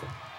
Franco.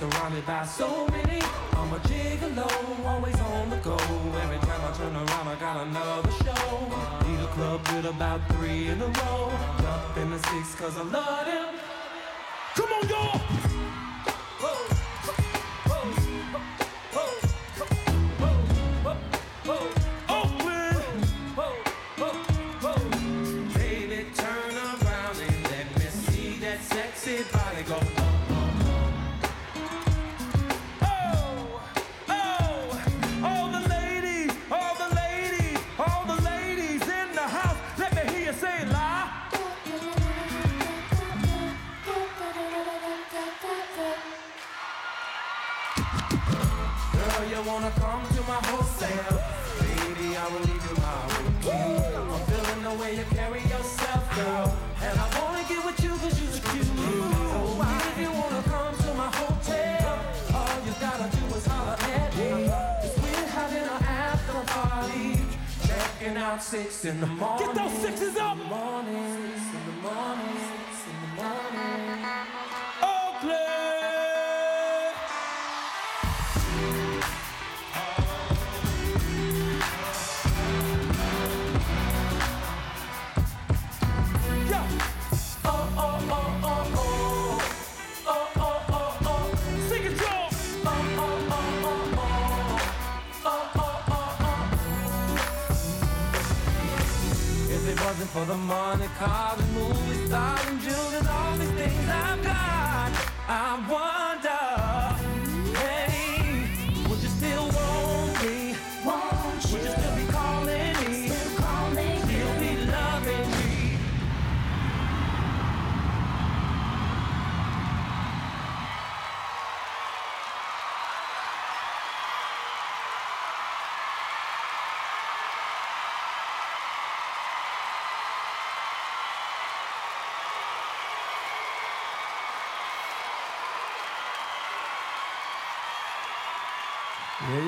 surrounded by so many. I'm a gigolo, always on the go. Every time I turn around, I got another show. Need a club with about three in a row. up in the six, cause I love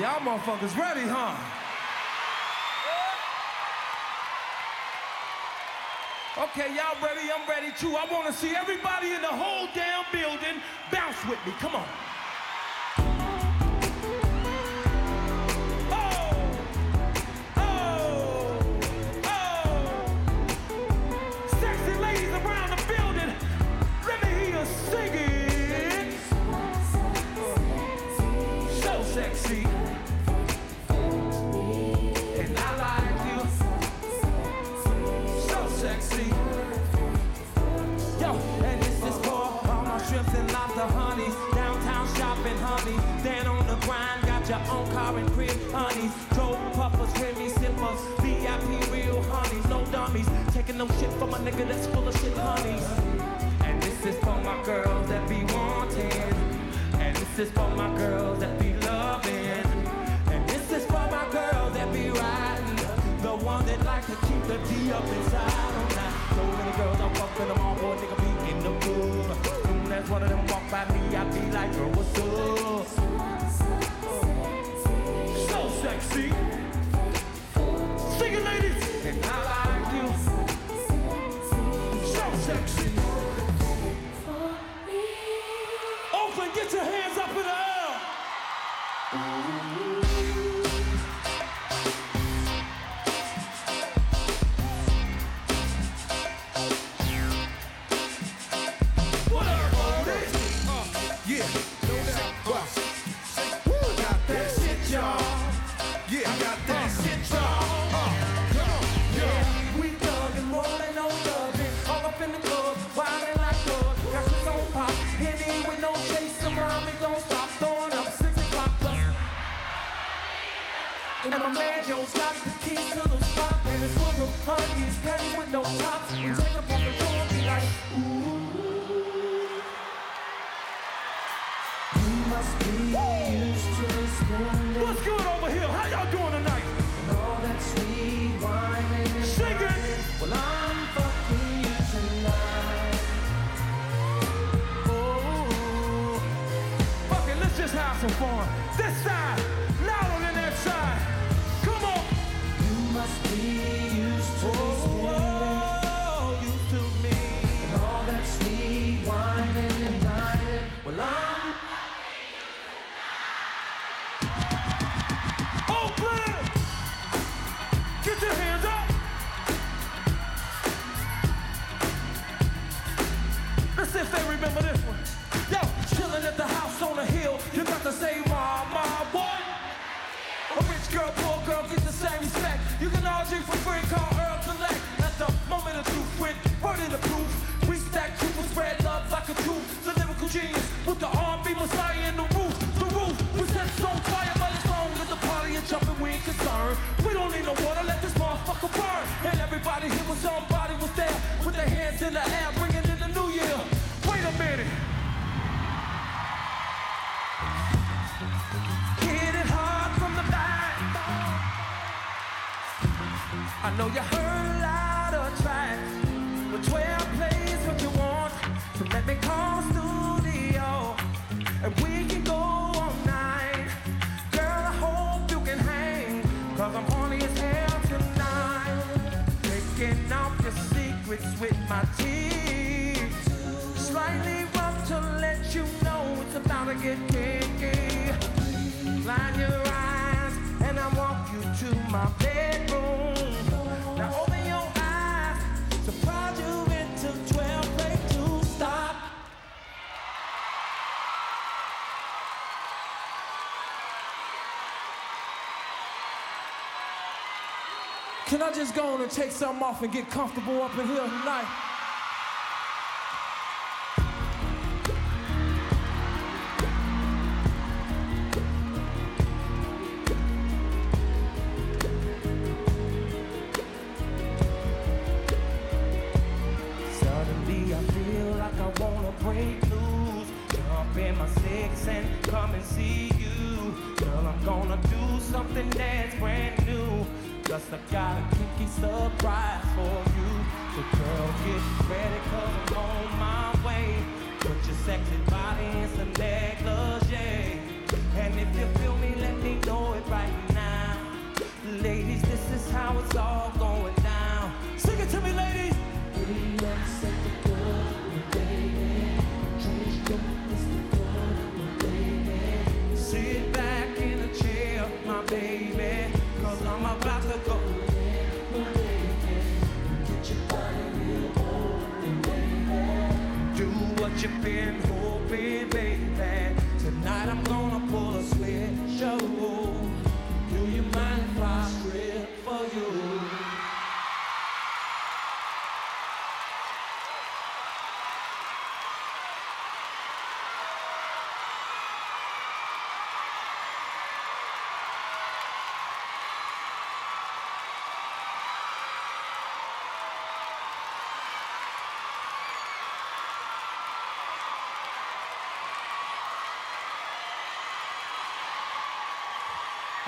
Y'all motherfuckers ready, huh? Okay, y'all ready? I'm ready too. I want to see everybody in the whole damn building bounce with me. Come on. get your hands up in the air. I just go on and take something off and get comfortable up in here tonight.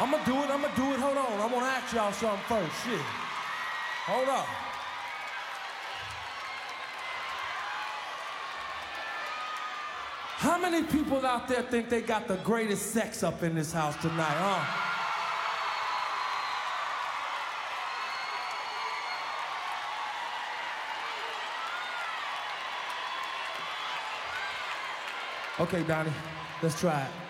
I'm gonna do it, I'm gonna do it. Hold on, I wanna ask y'all something first. Shit. Hold up. How many people out there think they got the greatest sex up in this house tonight, huh? Okay, Donnie, let's try it.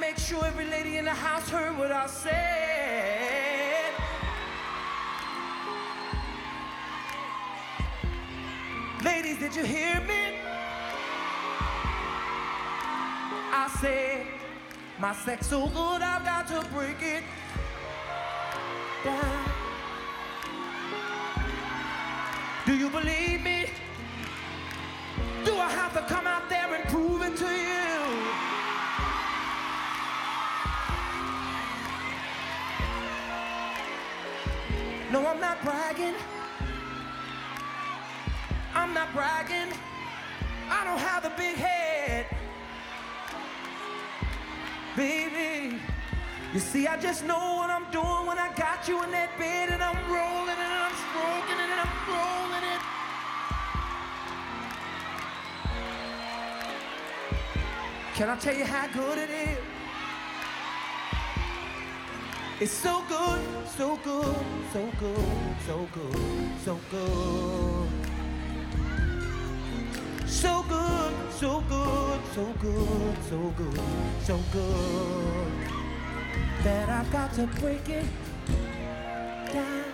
Make sure every lady in the house heard what I said. Ladies, did you hear me? I said, my sex so good, I've got to break it down. Do you believe me? Do I have to come out there and prove it to you? I'm not bragging. I'm not bragging. I don't have a big head. Baby, you see, I just know what I'm doing when I got you in that bed and I'm rolling and I'm stroking and I'm rolling it. Can I tell you how good it is? It's so good, so good, so good, so good, so good. So good, so good, so good, so good, so good. That I've got to break it down.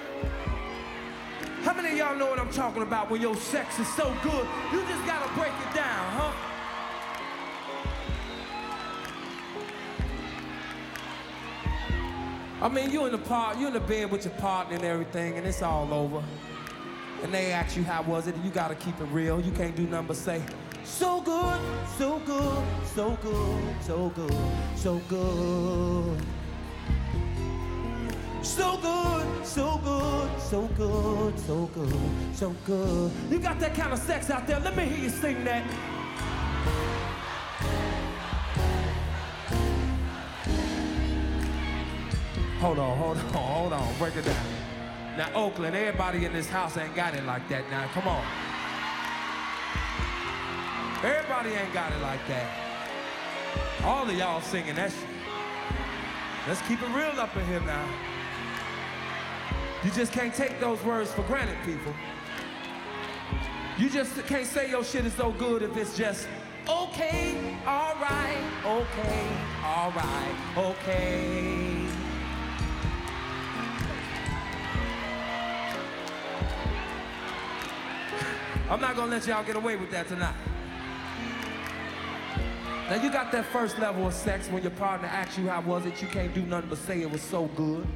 How many of y'all know what I'm talking about when your sex is so good? You just gotta break it down, huh? I mean, you in the park, you in the bed with your partner and everything, and it's all over. And they ask you how was it, and you gotta keep it real. You can't do nothing but say, so good, so good, so good, so good, so good. So good, so good, so good, so good, so good. You got that kind of sex out there. Let me hear you sing that. Hold on, hold on, hold on. Break it down. Now, Oakland, everybody in this house ain't got it like that. Now, come on. Everybody ain't got it like that. All of y'all singing that shit. Let's keep it real up in here now. You just can't take those words for granted, people. You just can't say your shit is so good if it's just okay, all right, okay, all right, okay. I'm not gonna let y'all get away with that tonight. Now you got that first level of sex when your partner asks you how was it, you can't do nothing but say it was so good.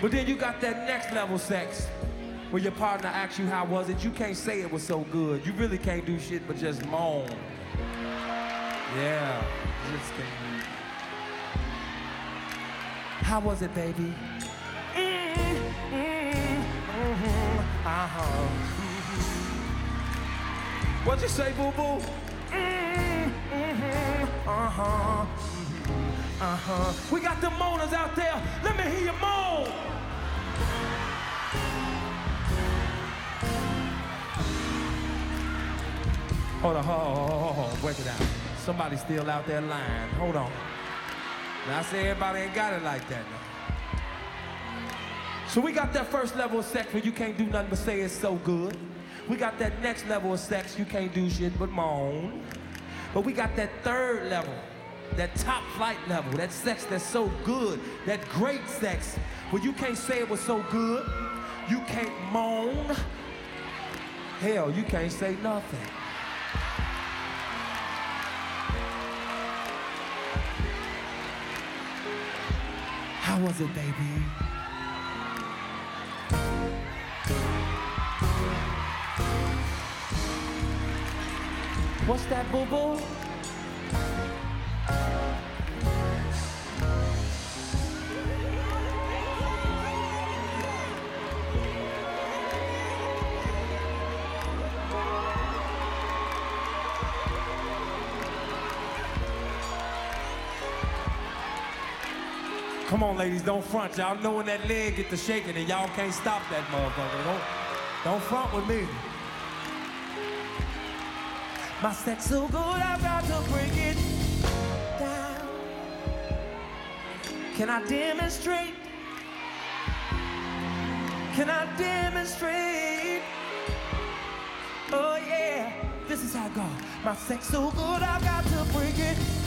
But then you got that next level sex where your partner asks you how was it, you can't say it was so good. You really can't do shit but just moan. Yeah, just. How was it, baby? Mm-hmm, mm-hmm, uh-huh. What'd you say, boo-boo? Mm-hmm, uh-huh. Uh-huh. We got the moaners out there. Let me hear you moan. Hold on, hold on, hold on. Break it down. Somebody's still out there lying. Hold on. Now I say everybody ain't got it like that now. So we got that first level of sex where you can't do nothing but say it's so good. We got that next level of sex you can't do shit but moan. But we got that third level, that top flight level, that sex that's so good, that great sex where you can't say it was so good, you can't moan. Hell, you can't say nothing. How was it, baby? What's that, boo boo? Come on, ladies, don't front. Y'all know when that leg get to shaking and y'all can't stop that motherfucker. Don't, don't front with me. My sex so good, I've got to break it down. Can I demonstrate? Can I demonstrate? Oh yeah, this is how I go. My sex so good, I've got to break it.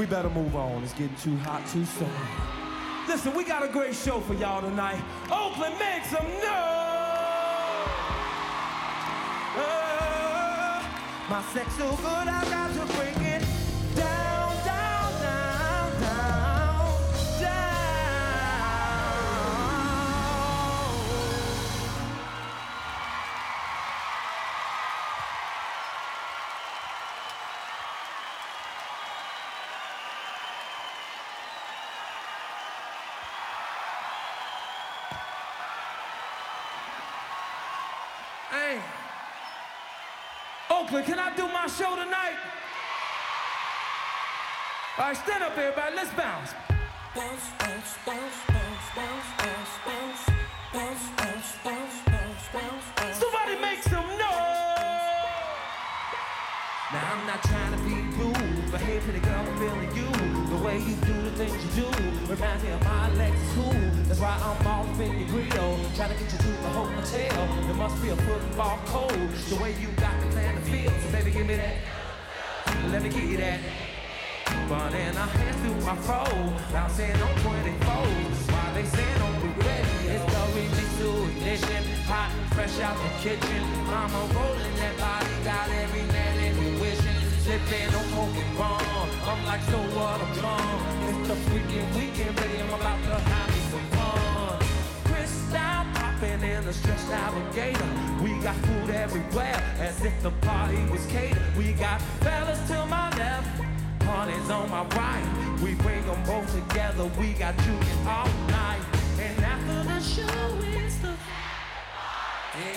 We better move on. It's getting too hot too soon. Listen, we got a great show for y'all tonight. Oakland, make some noise! Uh, my sex so good, I got to bring it my show tonight? All right, stand up, everybody. Let's bounce. Bounce, bounce, bounce, way you do the things you do reminds me of my Lexus cool. That's why I'm off in your grill, trying to get you to the hotel. There must be a football coach. The way you got me playing the field, so baby, give me that. Let me give you that. Running our hands through my fro, bouncing on 24s. While they saying on we ready, it's the remix to ignition. Hot and fresh out the kitchen. Mama rolling that body, got every man in me wishing. Sipping on rum. I'm like, so what? I'm drunk. It's the freaking weekend, baby. I'm about to have me some fun. Crystal popping in a stretched alligator. We got food everywhere, as if the party was catered. We got fellas to my left, honey's on my right. We bring them both together. We got juking all night. And after the show is the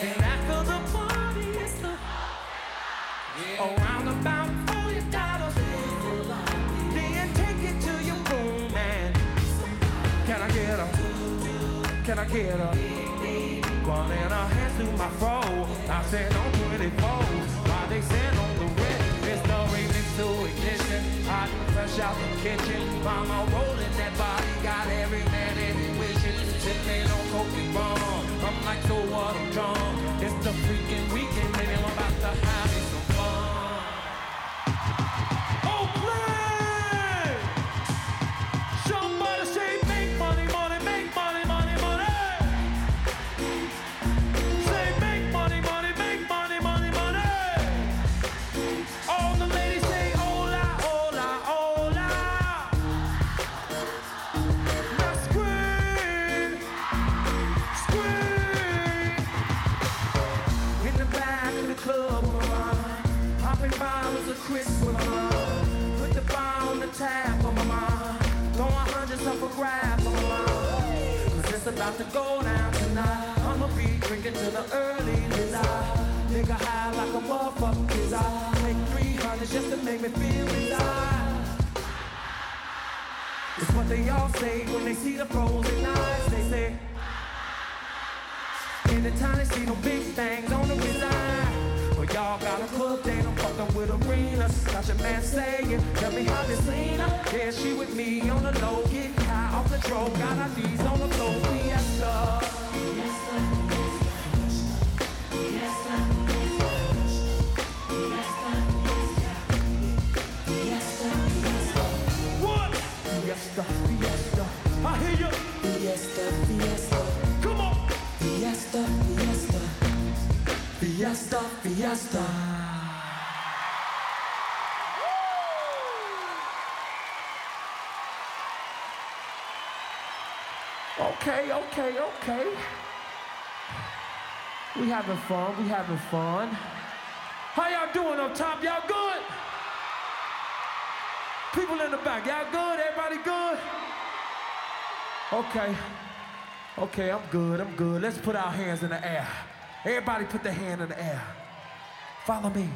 and after the party is the can I get a can I get a hands through my fro? I said on 24 while they stand on the red. It's the remix to ignition, hot and fresh out the kitchen. Mama rolling that body, got every man about to go down tonight. I'ma be drinking till the early midnight. Nigga high like a motherfucker is I. Take 300 just to make me feel inside. It's what they all say when they see the frozen eyes. They say, Anytime they see no big things on the design. Y'all got a club date, I'm fucking with arenas. Got your man saying, tell me how they seen her. Yeah, she with me on the low, getting high off the drove. Got our knees on the floor, fiesta. Fiesta, fiesta. Okay, okay, okay. We having fun, we having fun. How y'all doing up top? Y'all good? People in the back, y'all good? Everybody good? Okay. Okay, I'm good, I'm good. Let's put our hands in the air. Everybody put their hand in the air. Follow me.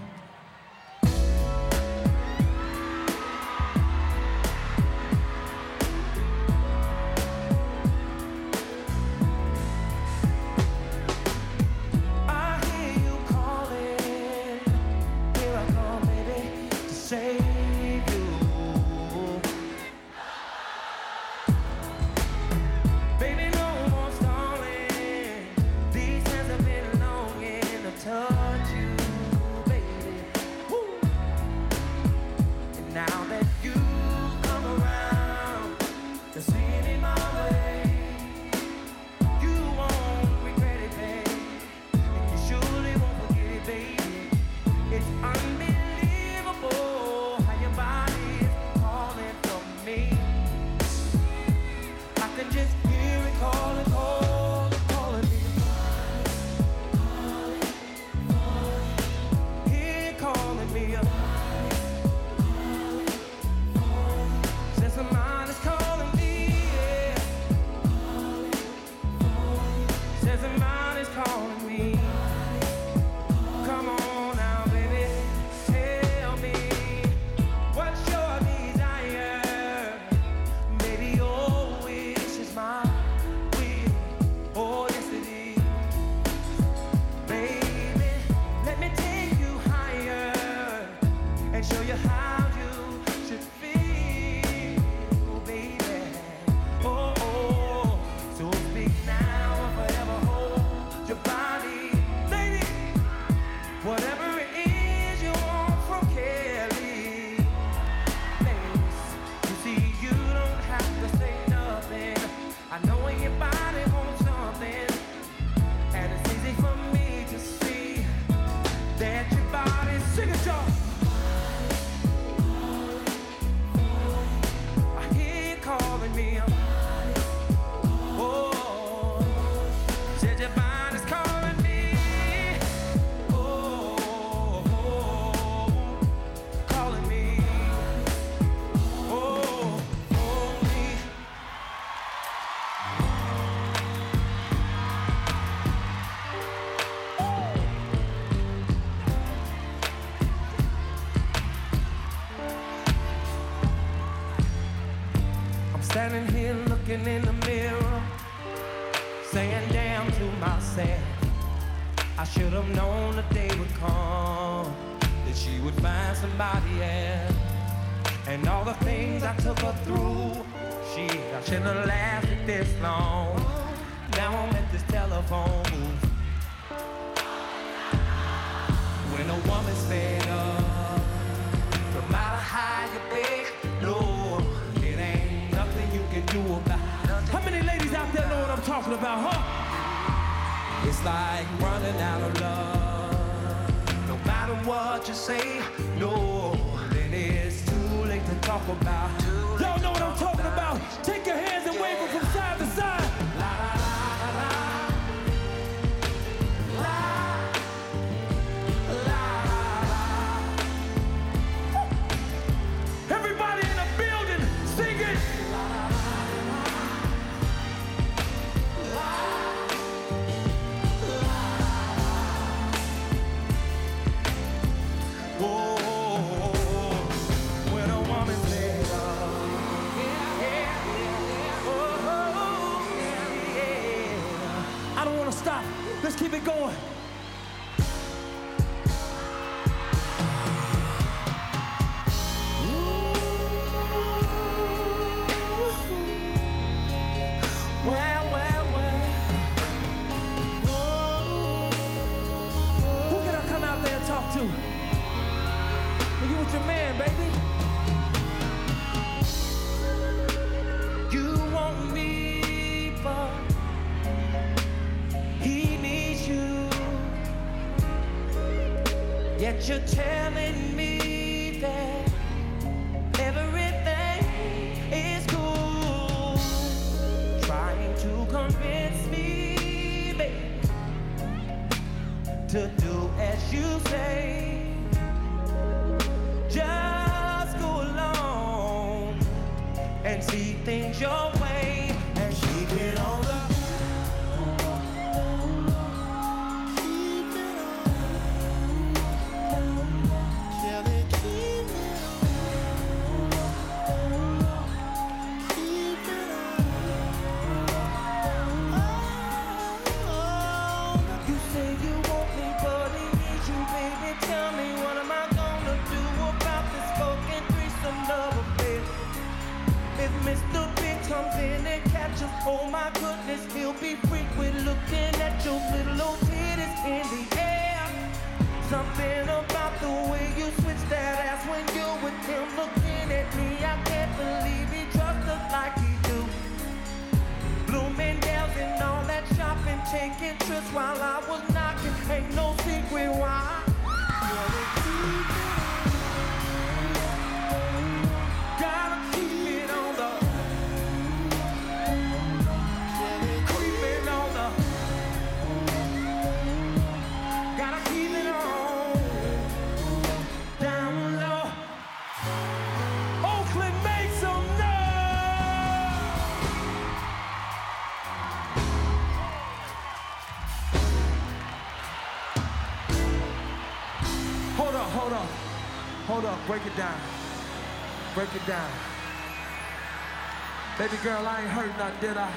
Baby girl, I ain't hurt nothing, did I?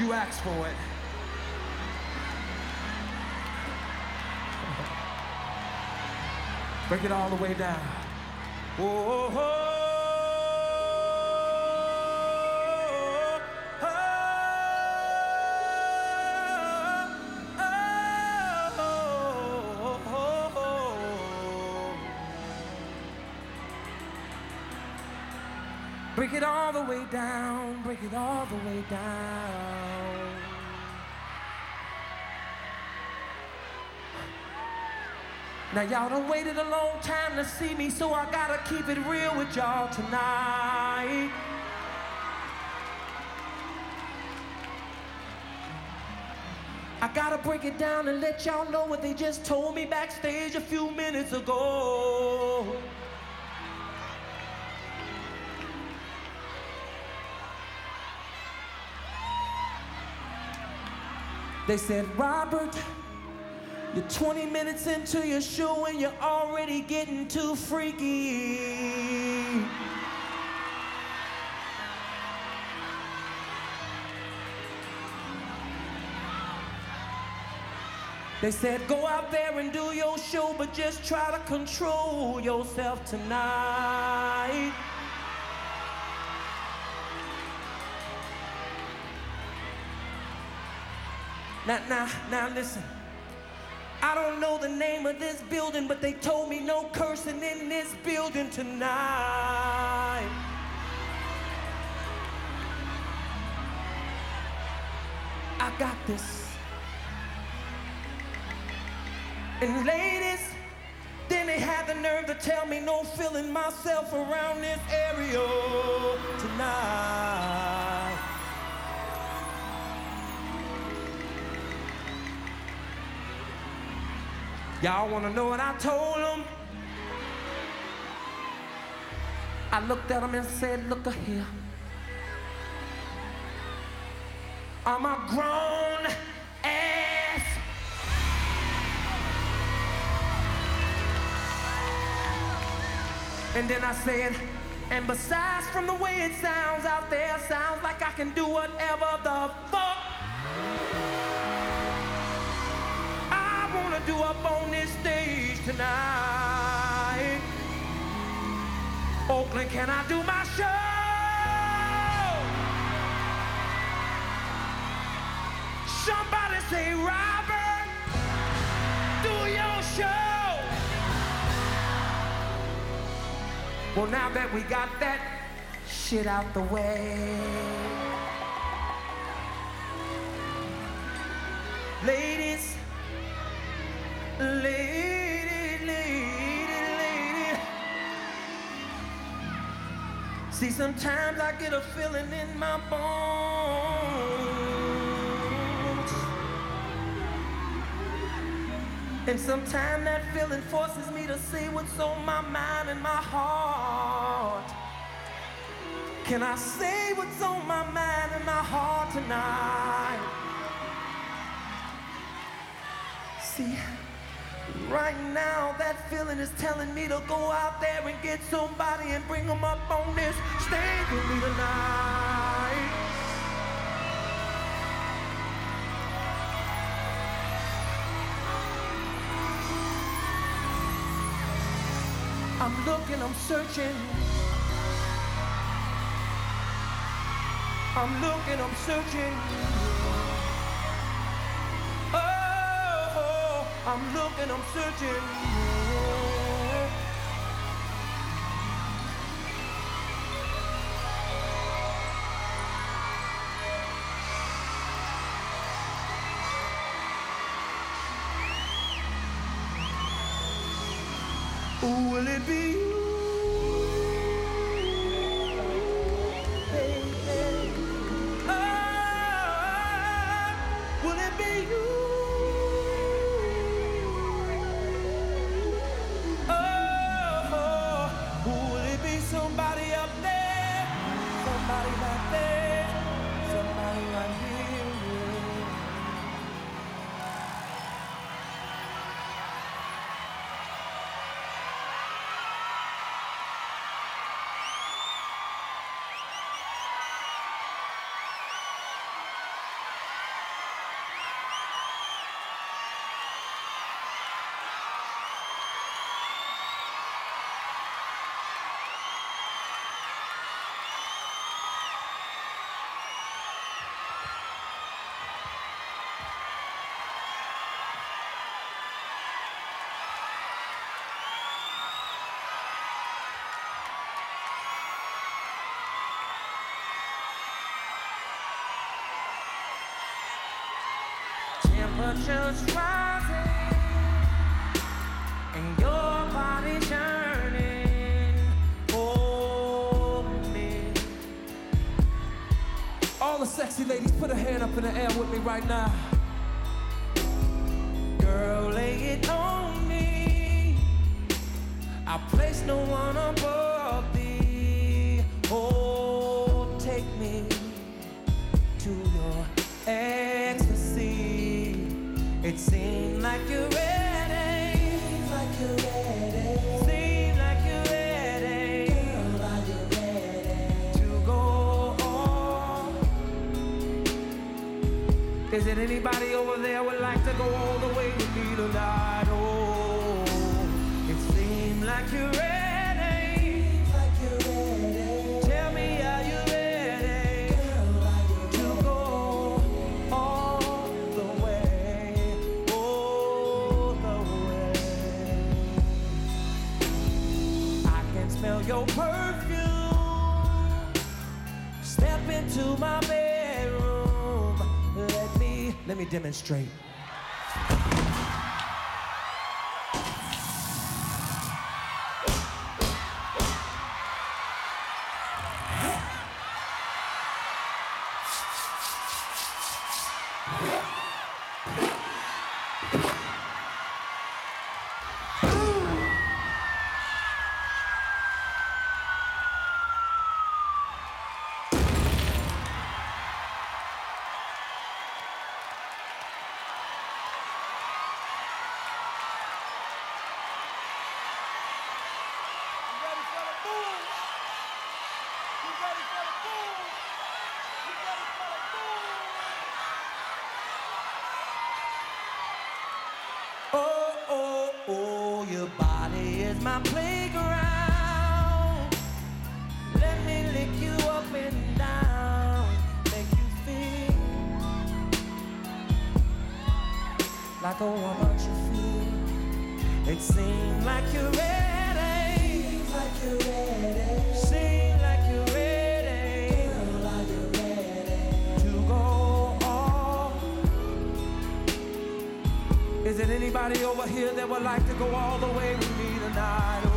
You asked for it. Break it all the way down. Whoa. down, break it all the way down. Now y'all done waited a long time to see me, so I gotta keep it real with y'all tonight. I gotta break it down and let y'all know what they just told me backstage a few minutes ago. They said, Robert, you're 20 minutes into your show and you're already getting too freaky. They said, go out there and do your show, but just try to control yourself tonight. Now, now, now listen. I don't know the name of this building, but they told me no cursing in this building tonight. I got this. And ladies, then they had the nerve to tell me no feeling myself around this area tonight. Y'all wanna know what I told them? I looked at them and said, look here. I'm a grown ass. And then I said, and besides from the way it sounds out there, sounds like I can do whatever the fuck Wanna do up on this stage tonight. Oakland, can I do my show? Somebody say, Robert, do your show. Well, now that we got that shit out the way, ladies, lady, lady, lady. See, sometimes I get a feeling in my bones. And sometimes that feeling forces me to say what's on my mind and my heart. Can I say what's on my mind and my heart tonight? See, right now that feeling is telling me to go out there and get somebody and bring them up on this stage with me tonight. I'm looking, I'm searching. I'm looking, I'm searching. I'm looking, I'm searching. Will it be All the sexy ladies, put a hand up in the air with me right now. Girl, lay it on me. I place no one above it anybody over there would like to go all the way me demonstrate. A woman should feel. It seems like you're ready. Seems like you're ready. Seems like you're ready. Girl, are you ready to go all is it anybody over here that would like to go all the way with me tonight?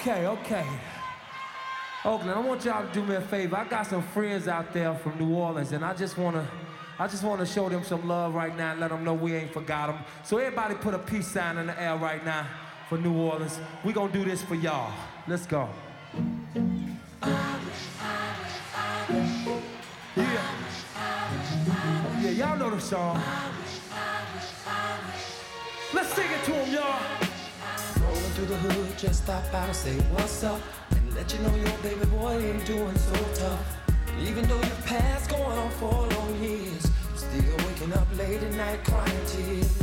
Okay, okay. Oakland, I want y'all to do me a favor. I got some friends out there from New Orleans, and I just wanna, I just wanna show them some love right now and let them know we ain't forgot them. So everybody put a peace sign in the air right now for New Orleans. We gonna do this for y'all. Let's go. Yeah. Yeah, y'all know the song. Let's sing it to them, y'all. Rolling through the hood, just stop by to say what's up and let you know your baby boy ain't doing so tough. And even though your past going on for long years, still waking up late at night crying tears.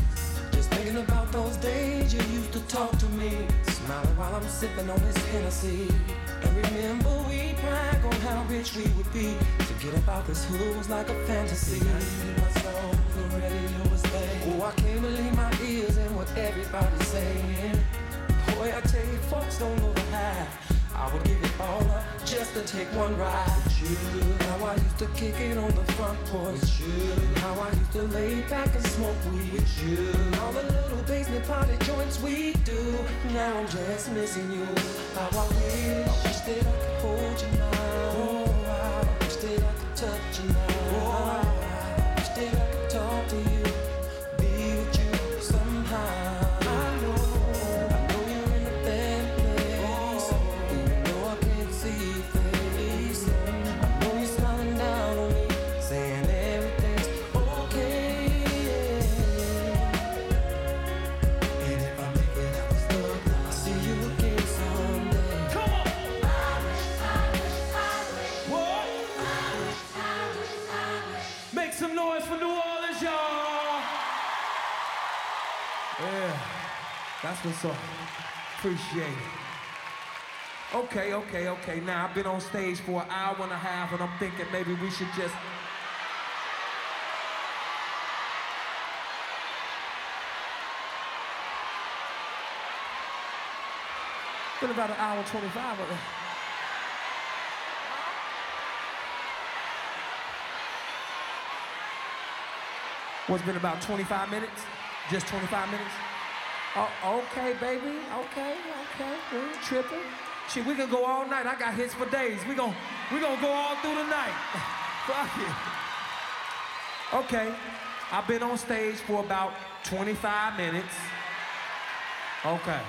Just thinking about those days you used to talk to me, smiling while I'm sipping on this Hennessy. And remember we brag on how rich we would be. To get up out this hood was like a fantasy. My song, the radio was playing. Oh, I can't believe my ears and what everybody's saying. Boy, I tell you, folks don't know the half. I would give it all up just to take one ride with you. How I used to kick it on the front porch you. How I used to lay back and smoke weed with you. All the little basement party joints we do. Now I'm just missing you. How I wish that I could hold you now. That's what's up. Appreciate it. Okay, okay, okay. Now I've been on stage for an hour and a half, and I'm thinking maybe we should just. Been about an hour 25. but- What's been about 25 minutes? Just 25 minutes? Oh, okay, baby. Okay, okay. We ain't tripping. Shit, we can go all night. I got hits for days. We gon' we gonna go all through the night. Fuck it. Okay. I've been on stage for about 25 minutes. Okay.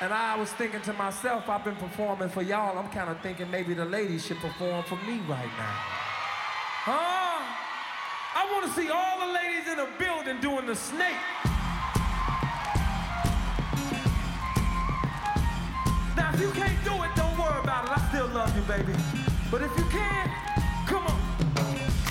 And I was thinking to myself, I've been performing for y'all. I'm kind of thinking maybe the ladies should perform for me right now. Huh? I want to see all the ladies in the building doing the snake. Now, if you can't do it, don't worry about it. I still love you, baby. But if you can, come on.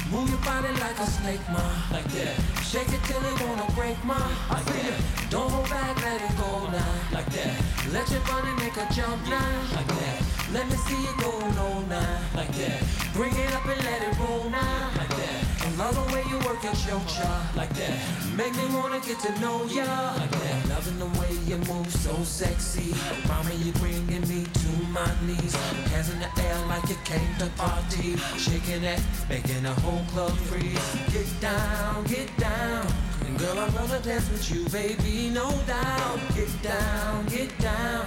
Move your body like a snake, ma. Like that. Shake it till it wanna break, ma. Like that. Don't hold back, let it go now. Like that. Let your body make a jump now. Like that. Let me see you go low now. Like that. Bring it up and let it roll now. Like that. Love the way you work at your job. Like that. Make me wanna get to know ya. Like that. Loving the way you move so sexy. Mama, you bringing me to my knees. Hands in the air like you came to party. Shaking it, making the whole club freeze. Get down, get down. And girl, I wanna dance with you, baby, no doubt. Get down, get down.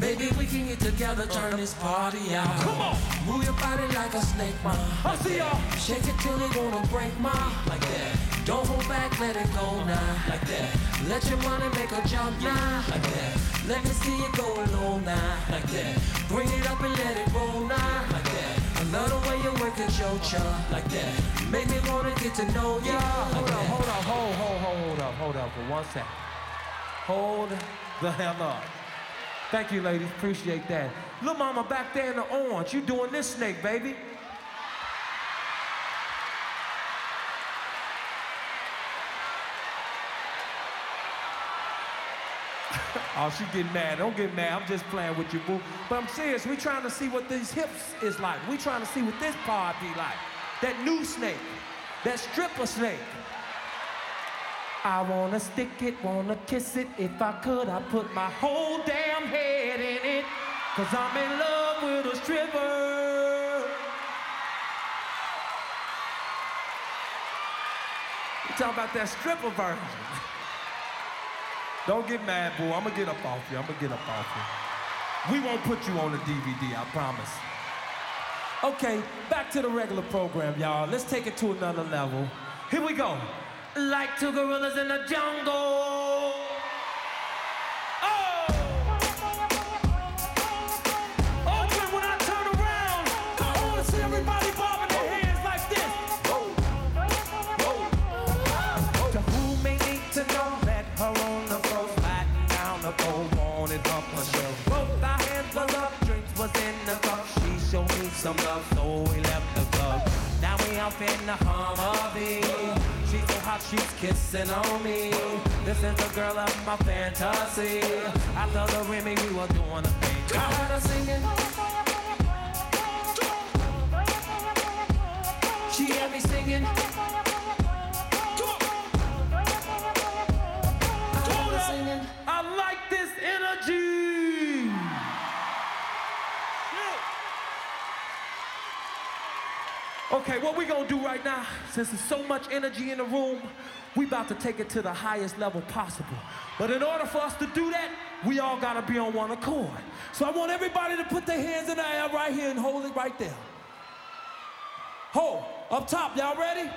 Baby, we can get together, turn this party out. Come on. Move your body like a snake, ma. I see y'all. Shake it till it wanna break, ma. Like that. Don't hold back, let it go now. Like that. Let your money make a jump now. Like that. Let me see you go low now. Like that. Bring it up and let it roll now. Like that. I love the way you work at your job. Like that. Make me wanna get to know ya. Like Hold up, hold up, hold, hold, hold, hold up, hold up for one second. Hold the hell up. Thank you, ladies. Appreciate that. Little mama back there in the orange, you doing this snake, baby. oh, she getting mad. Don't get mad. I'm just playing with you, boo. But I'm serious. We trying to see what these hips is like. We trying to see what this part be like. That new snake. That stripper snake. I wanna stick it, wanna kiss it. If I could, I'd put my whole damn head in it. Cause I'm in love with a stripper. You talking about that stripper version. Don't get mad, boo. I'm gonna get up off you. I'm gonna get up off you. We won't put you on the DVD, I promise. Okay, back to the regular program, y'all. Let's take it to another level. Here we go. Like two gorillas in the jungle. Oh! When I turn around, everybody bobbing their hands like this. May need to know her down the hands drinks was in the cup. She showed me some love, so we left the club. Now we off in the Humvee. She's hot, she's kissing on me. This is the girl of my fantasy. I After the Remy, we were doing a thing. I heard her singing. She had me singing. I. I like this energy. Okay, what we gonna do right now, since there's so much energy in the room, we about to take it to the highest level possible. But in order for us to do that, we all gotta be on one accord. So I want everybody to put their hands in the air right here and hold it right there. Hold, up top, y'all ready?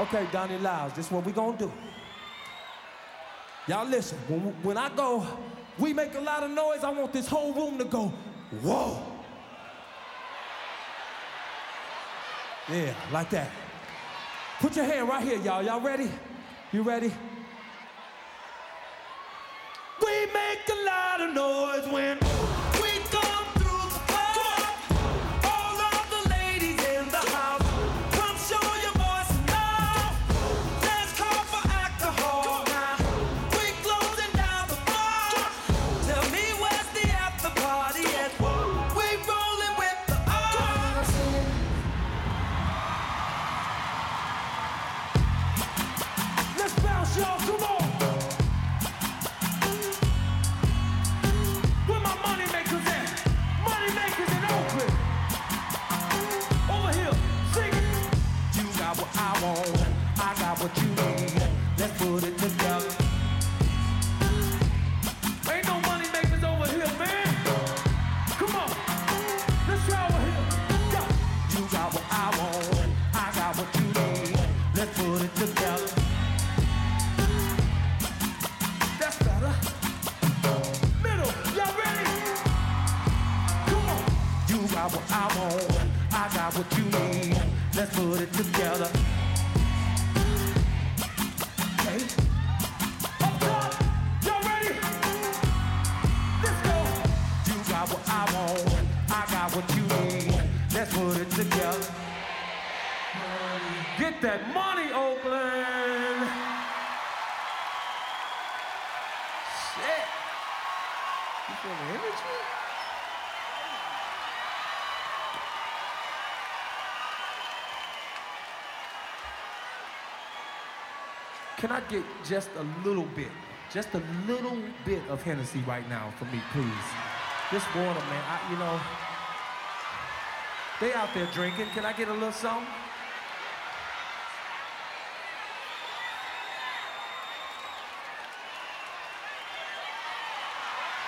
Okay, Donnie Lyles, this is what we gonna do. Y'all listen, when, when I go, we make a lot of noise, I want this whole room to go, whoa. Yeah, like that. Put your hand right here, y'all. Y'all ready? You ready? We make a lot of noise when put it together. Ain't no money makers over here, man. Come on, let's try here. You got what I want, I got what you need. Let's put it together. That's better. Middle, y'all ready? Come on. You got what I want, I got what you need. Let's put it together. Put it together. Get that money, Oakland. Shit. You feel the energy? Can I get just a little bit, just a little bit of Hennessy right now for me, please? This water, man, I, you know, they out there drinking. Can I get a little something?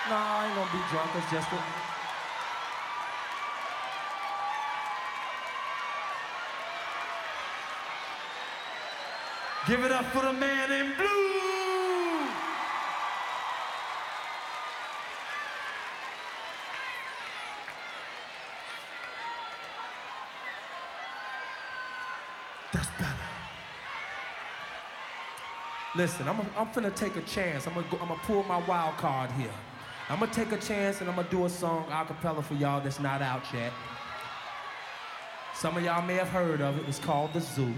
No, I ain't gonna be drunk. It's just a. Give it up for the man in blue. Listen, I'm, I'm finna take a chance. I'm gonna, go, I'm gonna pull my wild card here. I'm gonna take a chance and I'm gonna do a song a cappella for y'all that's not out yet. Some of y'all may have heard of it. It's called The Zoo.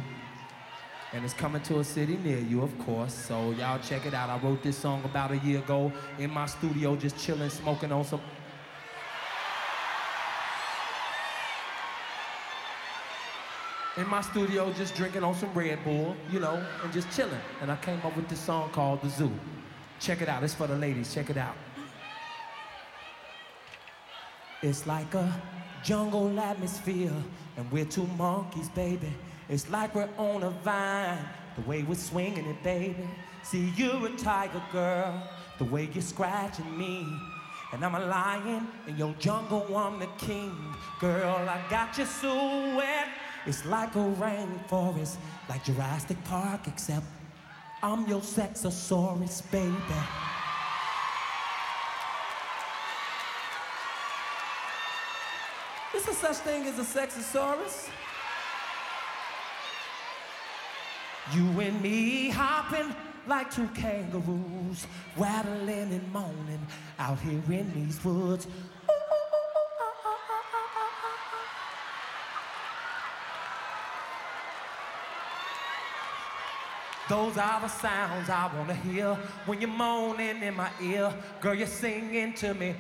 And it's coming to a city near you, of course. So y'all check it out. I wrote this song about a year ago in my studio, just chilling, smoking on some. In my studio, just drinking on some Red Bull, you know, and just chilling. And I came up with this song called The Zoo. Check it out. It's for the ladies. Check it out. It's like a jungle atmosphere, and we're two monkeys, baby. It's like we're on a vine, the way we're swinging it, baby. See, you're a tiger girl, the way you're scratching me. And I'm a lion, in your jungle, I'm the king. Girl, I got you so wet. It's like a rainforest, like Jurassic Park, except I'm your sexosaurus, baby. Is there such thing as a sexosaurus? You and me hopping like two kangaroos, rattling and moaning out here in these woods. Those are the sounds I wanna hear when you're moaning in my ear. Girl, you're singing to me.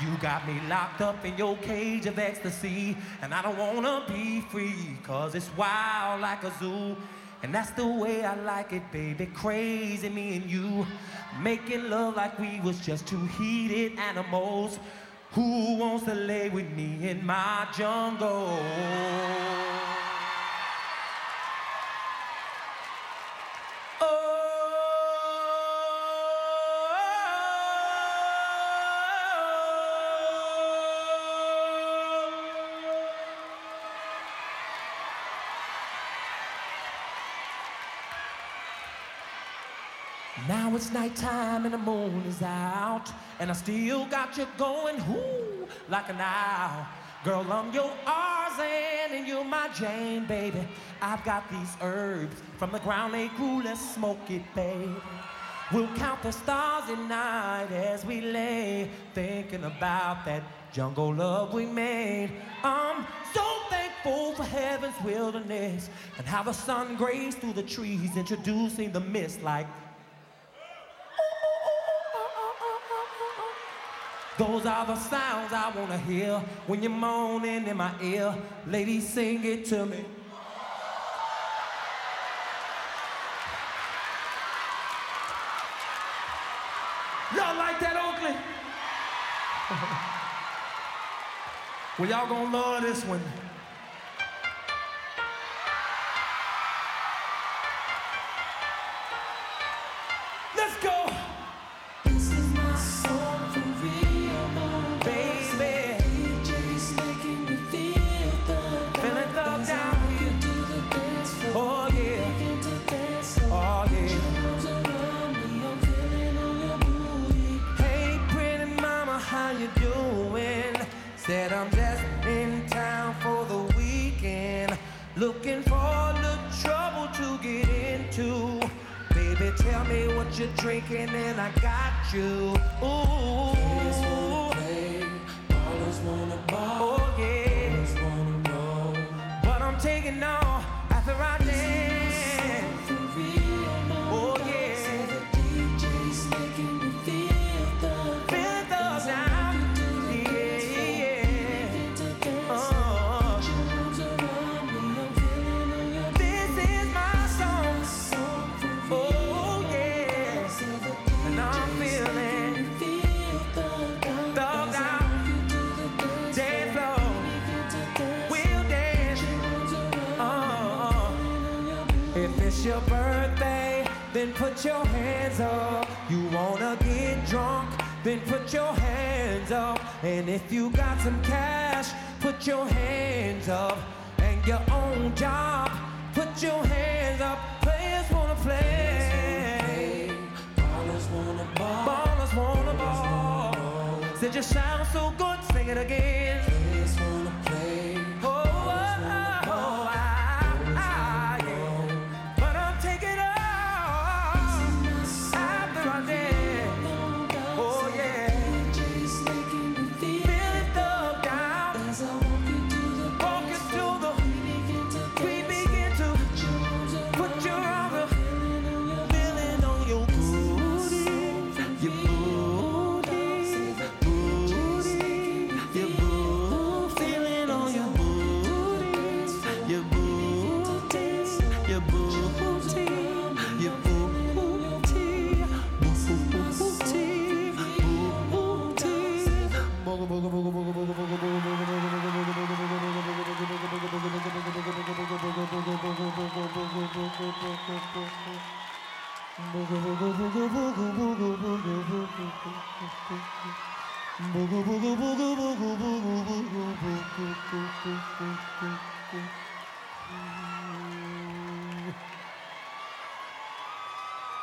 You got me locked up in your cage of ecstasy, and I don't wanna be free, cause it's wild like a zoo. And that's the way I like it, baby. Crazy, me and you. Making love like we was just two heated animals. Who wants to lay with me in my jungle? It's nighttime and the moon is out, and I still got you going, whoo, like an owl. Girl, I'm your Tarzan and you're my Jane, baby. I've got these herbs from the ground they grew, let's smoke it, baby. We'll count the stars at night as we lay, thinking about that jungle love we made. I'm so thankful for heaven's wilderness and how the sun grazed through the trees, introducing the mist like Those are the sounds I wanna hear when you're moaning in my ear. Ladies, sing it to me. Y'all like that, Oakland? well, y'all gonna love this one. Baby, tell me what you're drinking and I got you. Ooh. Oh yeah. But I'm taking off after I And if you got some cash, put your hands up. And your own job, put your hands up. Players wanna play. Ballers wanna ball. Ballers wanna ball. Said you sound so good, sing it again.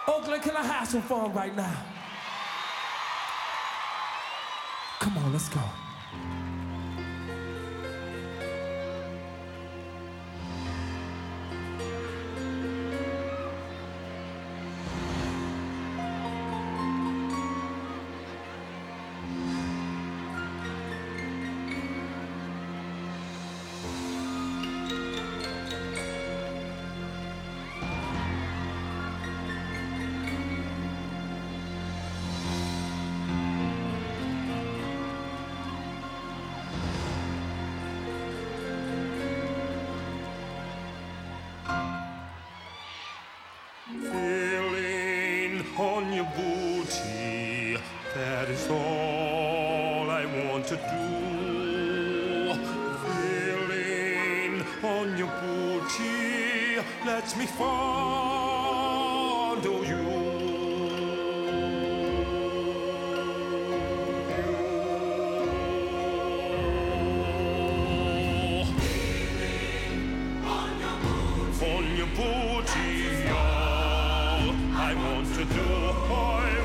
Oakland, can I have some fun right now? Come on, let's go. Let me fondle you. on your booty, I want to do,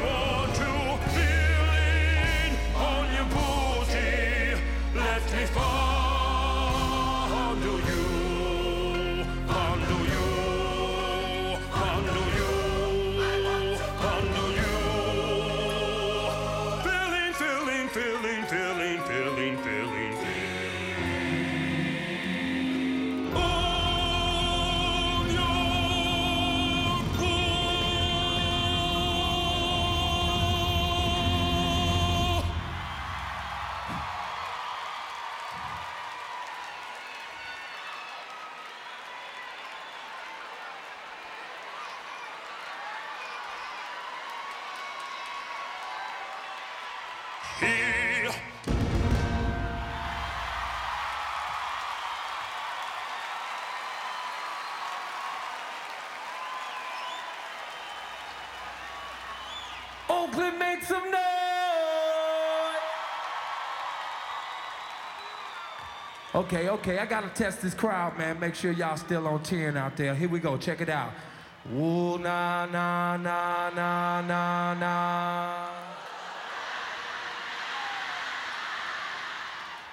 Make some noise! Okay, okay, I gotta test this crowd, man. Make sure y'all still on 10 out there. Here we go, check it out. Ooh, na, na, na, na, na, na.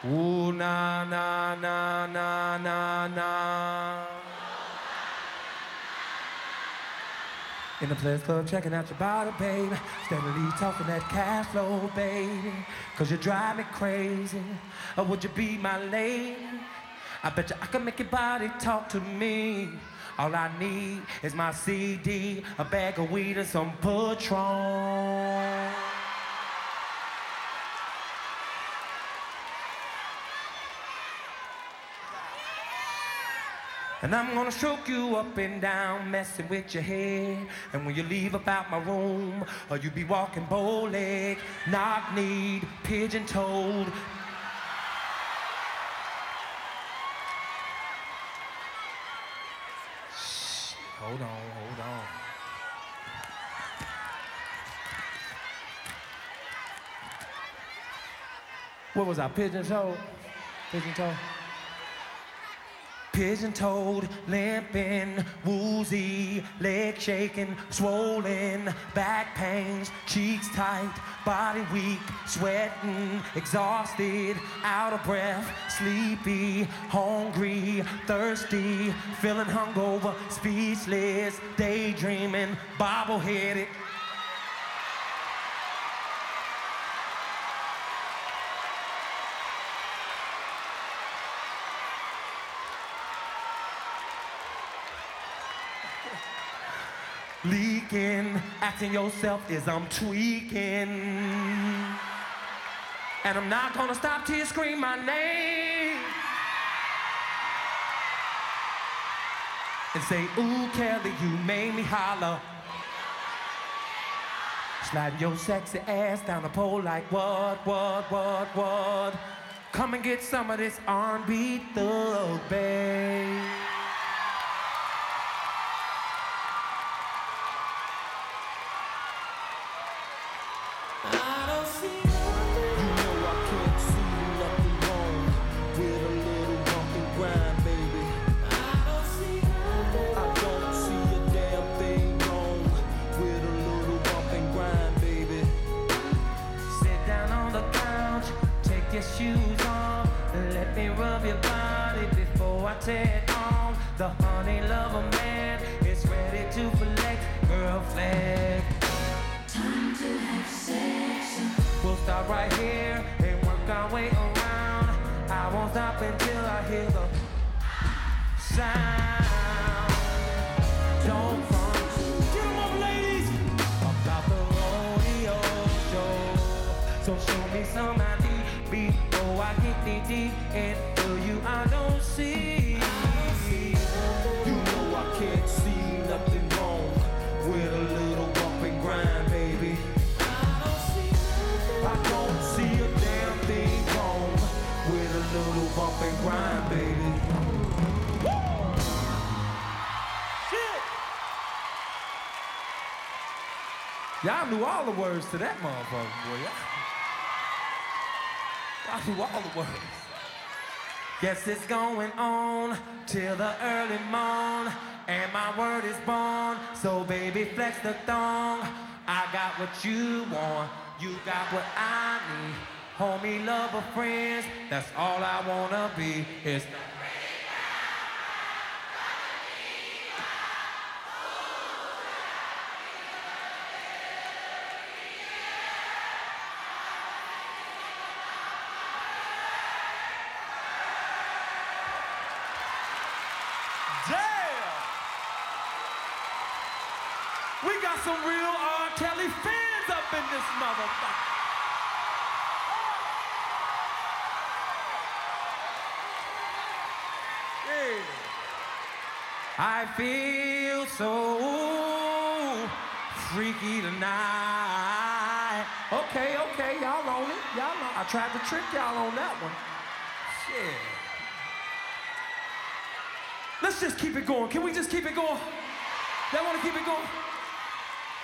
Ooh, na, na, na, na, na, na. In the players club, checking out your body, baby. Steadily talking that cash flow, baby. Cause you drive me crazy. Or would you be my lady? I bet you I can make your body talk to me. All I need is my CD, a bag of weed, and some Patron. And I'm gonna stroke you up and down, messing with your head. And when you leave about my room, or you be walking bow leg, knock kneed, pigeon toed. Shh, hold on, hold on. What was I, pigeon-toed? pigeon toed? Pigeon toed? Pigeon toed, limping, woozy, leg shaking, swollen, back pains, cheeks tight, body weak, sweating, exhausted, out of breath, sleepy, hungry, thirsty, feeling hungover, speechless, daydreaming, bobble acting yourself is I'm tweaking. And I'm not gonna stop till you scream my name. And say, ooh, Kelly, you made me holler. Sliding your sexy ass down the pole like what, what, what, what? Come and get some of this R&B thug, babe. Before I tear it on. The honey lover man is ready to flex, girl flex. We'll start right here and work our way around. I won't stop until I hear the sound. Don't front. Get 'em up, ladies. About the rodeo show. So show me some ID before oh, I get deep into you. I don't see. Bump and grind, baby. Y'all knew all the words to that motherfucker, boy. Y'all, y'all knew all the words. Guess it's going on till the early morn, and my word is born. So baby, flex the thong. I got what you want, you got what I need. Homie, lover, friends, that's all I wanna be. Is feel so freaky tonight. Okay, okay, y'all on it. Y'all know. I tried to trick y'all on that one. Shit. Let's just keep it going. Can we just keep it going? Y'all want to keep it going?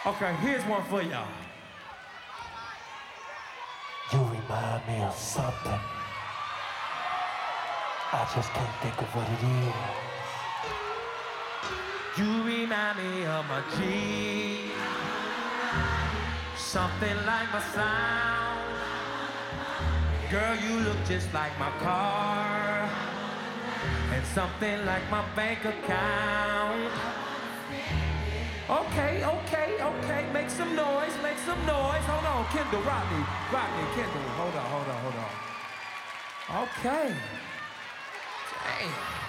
Okay, here's one for y'all. You remind me of something. I just can't think of what it is. You remind me of my G. Something like my sound. Girl, you look just like my car. And something like my bank account. Okay, okay, okay. Make some noise, make some noise. Hold on, Kendall, Rodney, Rodney, Kendall. Hold on, hold on, hold on. Okay. Dang.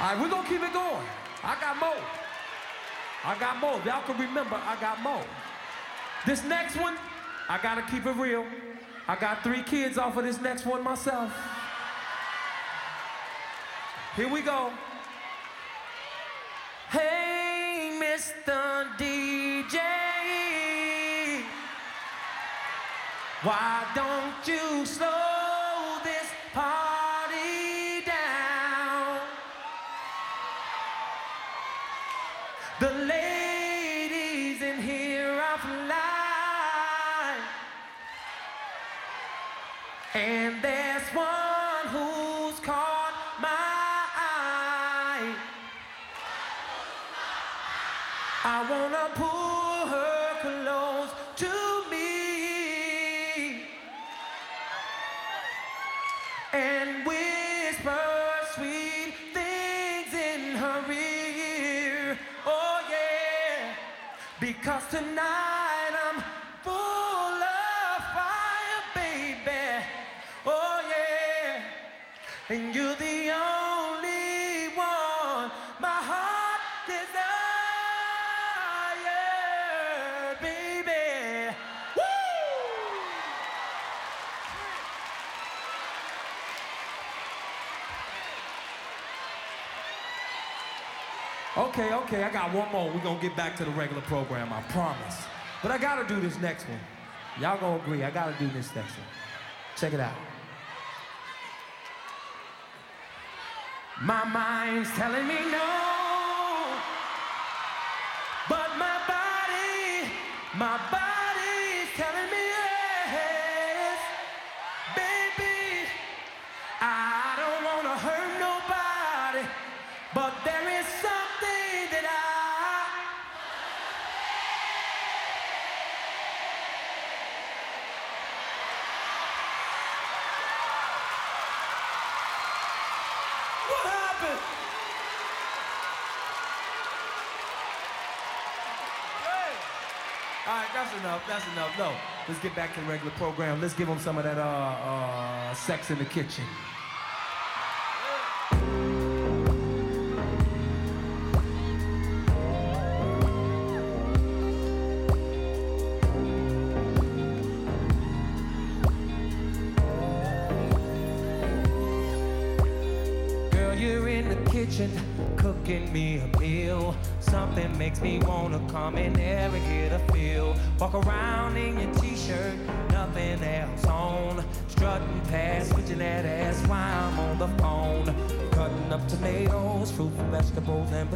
All right, we're gonna keep it going. I got more. I got more. Y'all can remember, I got more. This next one, I gotta keep it real. I got three kids off of this next one myself. Here we go. Hey, Mr. DJ, why don't you slow Okay, okay, I got one more. We're gonna get back to the regular program, I promise. But I gotta do this next one. Y'all gonna agree, I gotta do this next one. Check it out. My mind's telling me no, enough. That's enough. No, let's get back to the regular program. Let's give them some of that uh, uh, sex in the kitchen.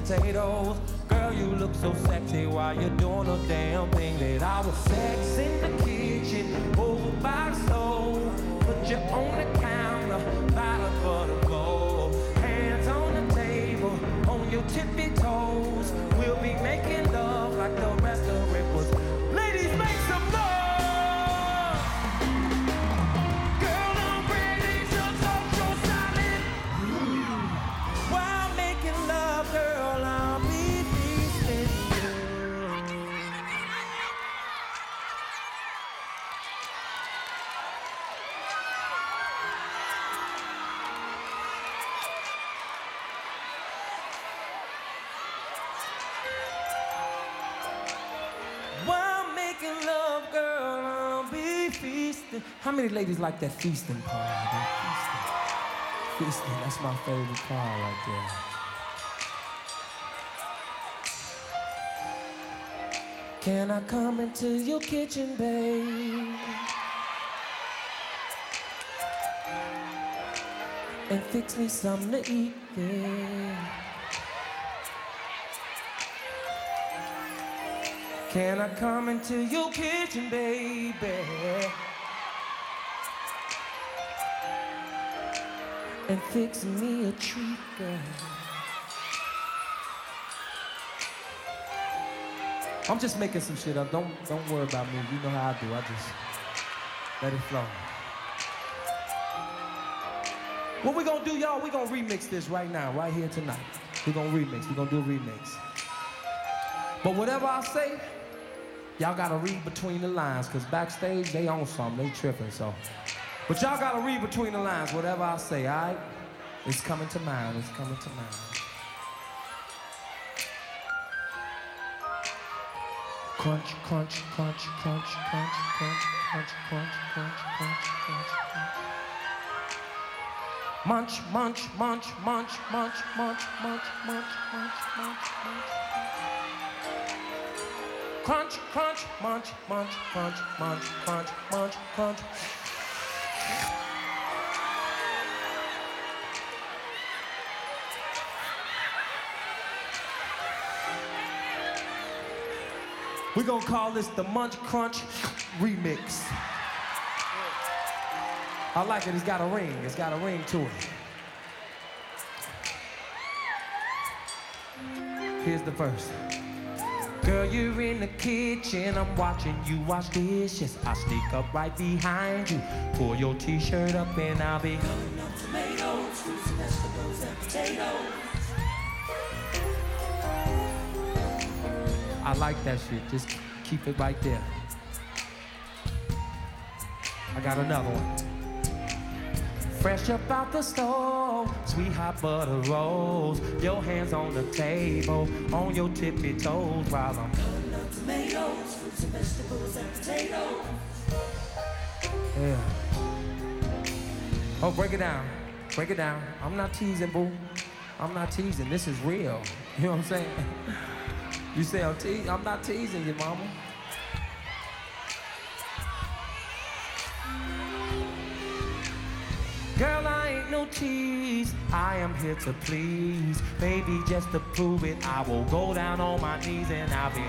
Potatoes. Girl, you look so sexy while you're doing a damn thing that I was sex How many ladies like that feasting part? That feasting. Feasting, that's my favorite part right there. Can I come into your kitchen, babe? And fix me something to eat, yeah. Can I come into your kitchen, baby? And fix me a treat, girl. I'm just making some shit up. Don't don't worry about me. You know how I do. I just Let it flow. What we gonna do, y'all? We gonna remix this right now, right here tonight. We gonna remix. We gonna do a remix. But whatever I say, y'all gotta read between the lines, cause backstage they on something, they tripping. So, but y'all gotta read between the lines. Whatever I say, all right? It's coming to mind. It's coming to mind. Crunch, crunch, crunch, crunch, crunch, crunch, crunch, crunch, crunch, crunch, crunch, crunch. Munch, munch, munch, munch, munch, munch, munch, munch, munch, munch, munch. Crunch, crunch, munch, munch, crunch, munch, crunch, munch, crunch. We're gonna call this the Munch Crunch Remix. I like it, it's got a ring, it's got a ring to it. Here's the verse. Girl, you're in the kitchen, I'm watching you wash dishes. I sneak up right behind you, pull your t-shirt up and I'll be Tomatoes, fruits, vegetables, and potatoes. I like that shit. Just keep it right there. I got another one. Fresh up out the stove, sweet hot butter rolls. Your hands on the table, on your tippy toes while I'm. cutting up Tomatoes, fruits, and vegetables, and potatoes. Yeah. Oh, break it down. Break it down. I'm not teasing, boo. I'm not teasing. This is real. You know what I'm saying? You say I'm teasing. I'm not teasing you, mama. Girl, I ain't no tease. I am here to please. Baby, just to prove it, I will go down on my knees and I'll be.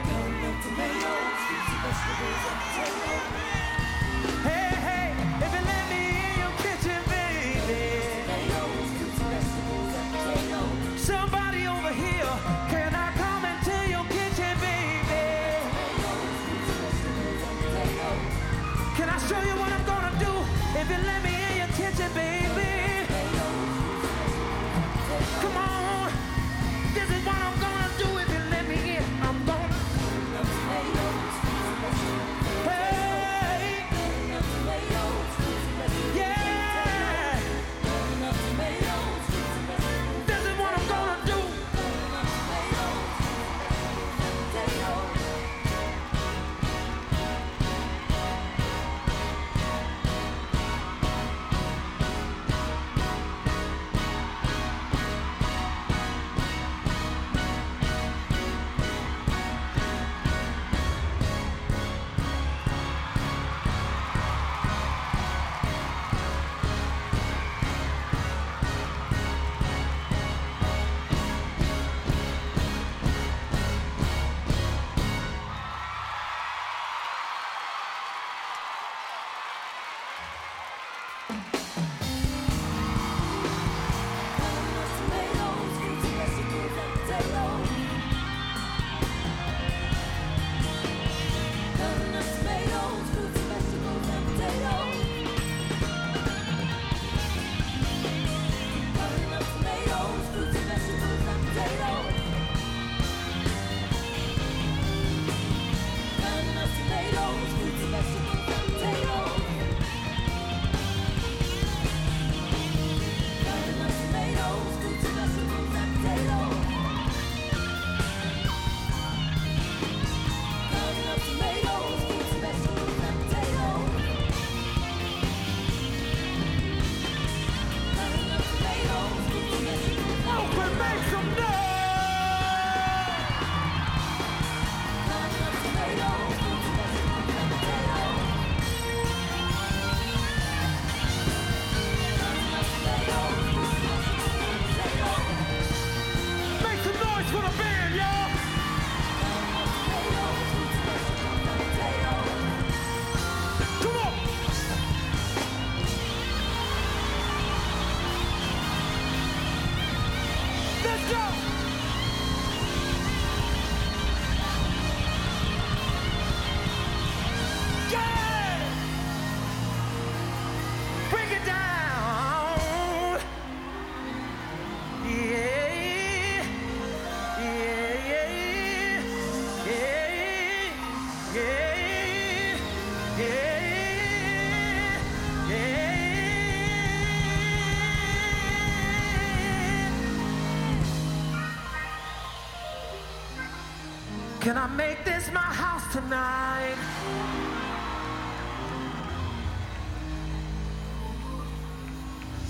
I make this my house tonight?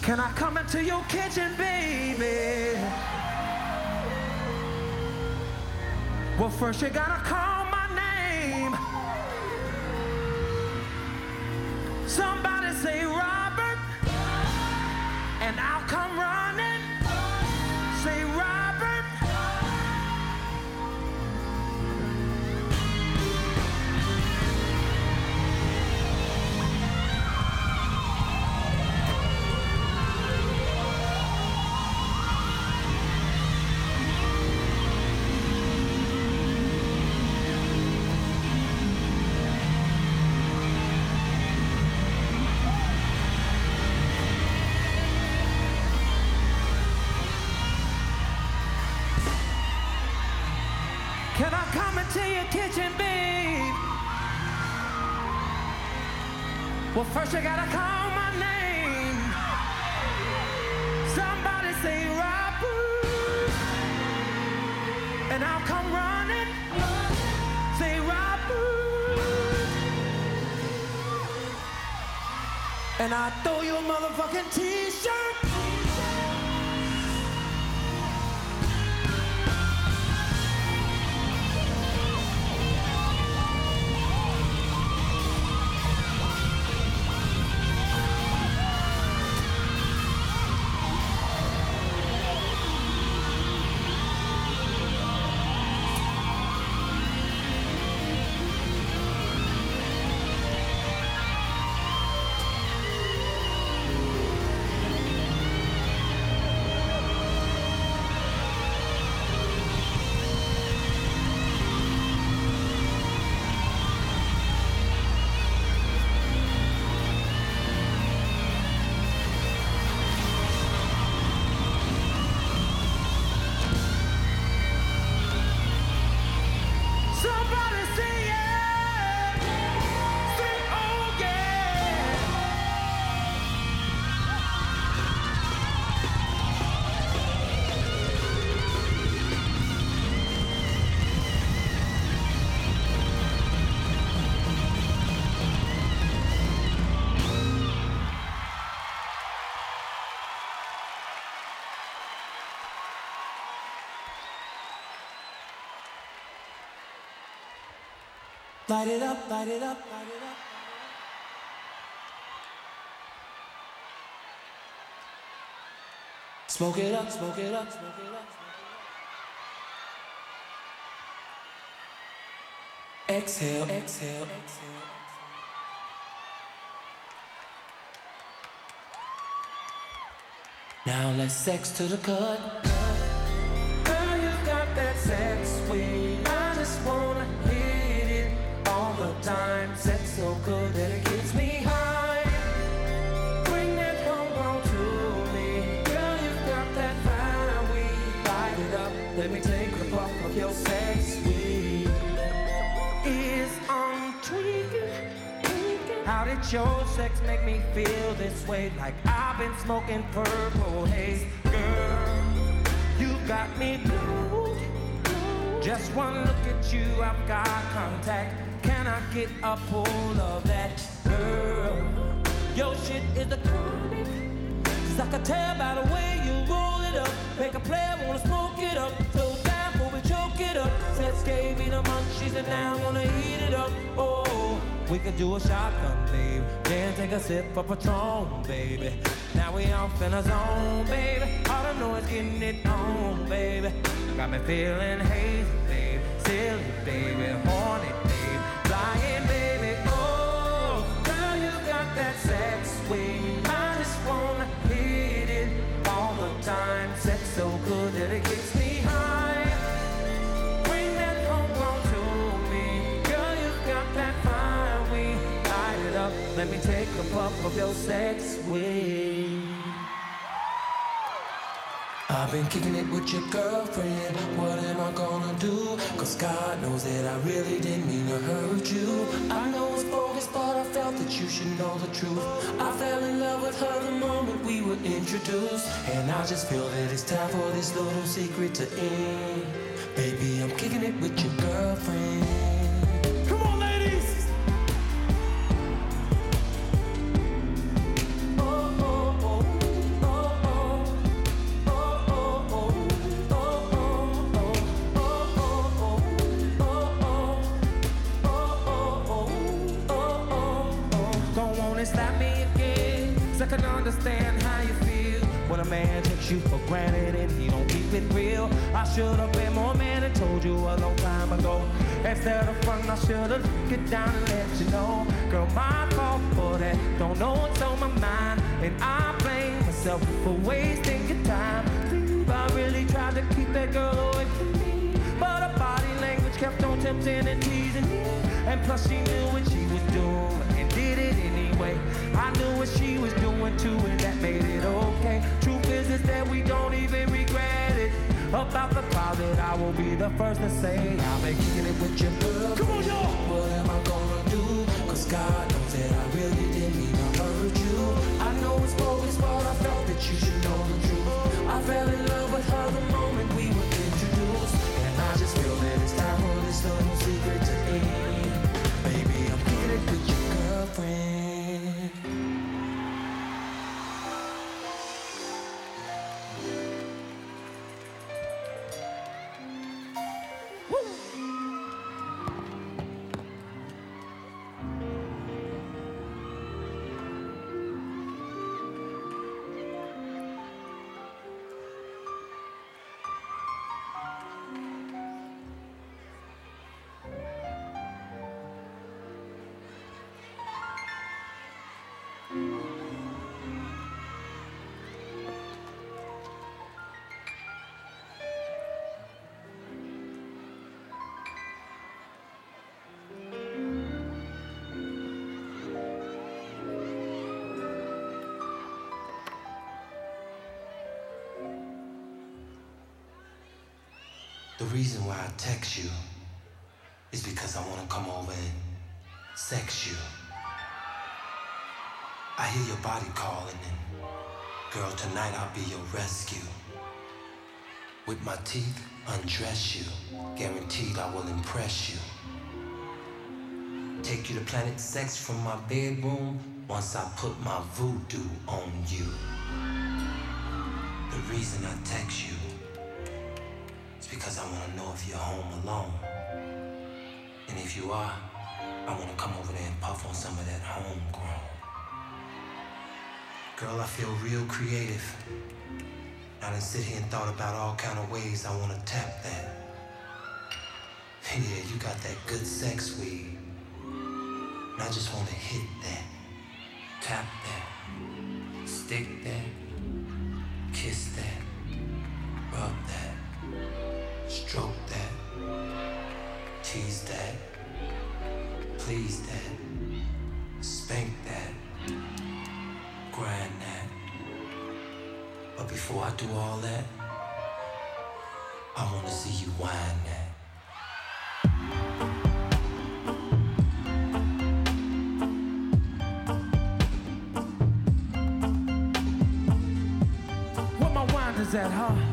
Can I come into your kitchen, baby? Well, first you gotta call Into your kitchen, babe? Well, first you gotta call my name. Somebody say Robert, and I'll come running. Say Robert, and I throw you a motherfucking T-shirt. Light it up, light it up, light it up. Smoke it up, smoke it up, smoke it up. Exhale, exhale, exhale. Now let's sex to the cut. Girl, you got that sex sweet. So good that it gets me high. Bring that homegrown to me. Girl, you got that fire weed. Light it up. Let me take a puff of your sex weed. Is on tweaking. How did your sex make me feel this way? Like I've been smoking purple haze, girl. You got me blue. Just one look at you, I've got contact. Can I get a pull of that, girl? Your shit is the chronic. Cause I can tell by the way you roll it up. Make a player wanna smoke it up. So down before we choke it up. Sex gave me the munchies and now I'm gonna eat it up. Oh, we could do a shotgun, babe. Then take a sip of Patron, baby. Now we off in a zone, baby. All I know is getting it on, baby. Got me feeling hazy, babe. Silly, baby. Horny, Let me take a puff of your sex weed. I've been kicking it with your girlfriend. What am I gonna do? Cause God knows that I really didn't mean to hurt you. I know it's bogus, but I felt that you should know the truth. I fell in love with her the moment we were introduced. And I just feel that it's time for this little secret to end. Baby, I'm kicking it with your girlfriend. Understand how you feel. When a man takes you for granted and he don't keep it real. I should have been more man and told you a long time ago. Instead of fun, I should have get down and let you know. Girl, my fault for that. Don't know what's on my mind. And I blame myself for wasting your time. Believe I really tried to keep that girl away from me. But her body language kept on tempting and teasing me. And plus she knew what she was doing and did it anyway. I knew what she was doing too and that made it okay. Truth is is that we don't even regret it. About the closet, I will be the first to say I'll be kicking it with your girl. Come on, y'all. What am I gonna do? Cause God knows that I really didn't mean to hurt you. I know it's bogus, but I felt that you should know the truth. I fell in love with her the moment we were introduced. And I just feel that it's time for this little secret to end. Baby, I'm it with your girlfriend. Reason why I text you is because I want to come over and sex you. I hear your body calling, and girl, tonight I'll be your rescue. With my teeth, undress you. Guaranteed I will impress you. Take you to Planet Sex from my bedroom once I put my voodoo on you. The reason I text you it's because I want to know if you're home alone. And if you are, I want to come over there and puff on some of that homegrown. Girl, I feel real creative. I done sit here and thought about all kind of ways I want to tap that. Yeah, you got that good sex weed. And I just want to hit that, tap that, stick that, kiss that, rub that. Stroke that, tease that, please that, spank that, grind that. But before I do all that, I wanna see you whine that. Where my winders at, huh?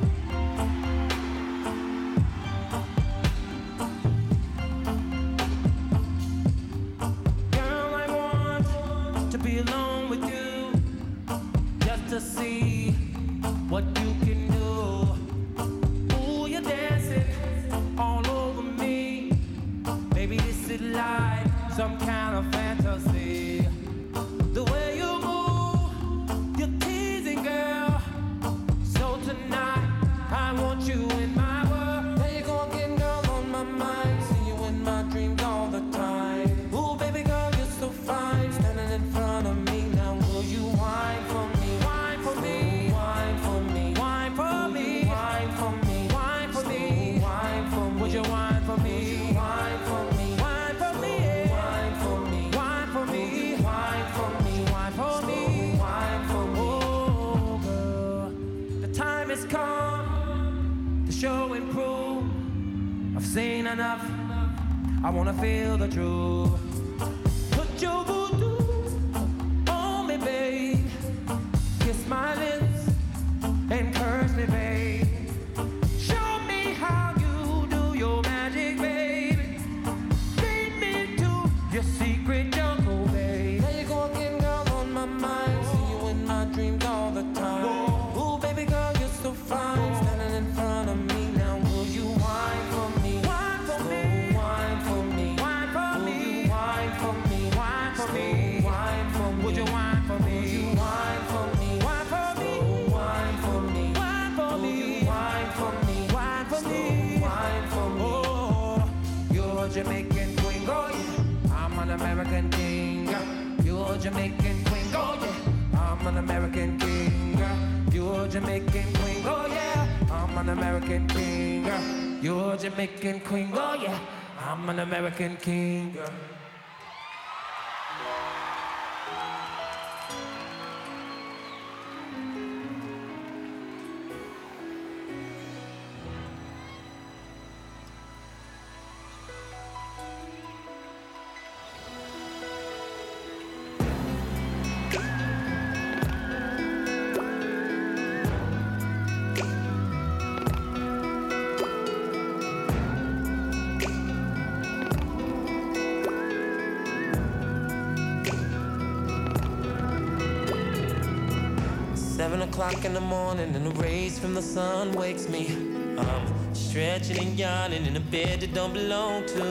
King. You're a Jamaican queen, oh yeah. I'm an American king. Seven o'clock in the morning and the rays from the sun wakes me. I'm stretching and yawning in a bed that don't belong to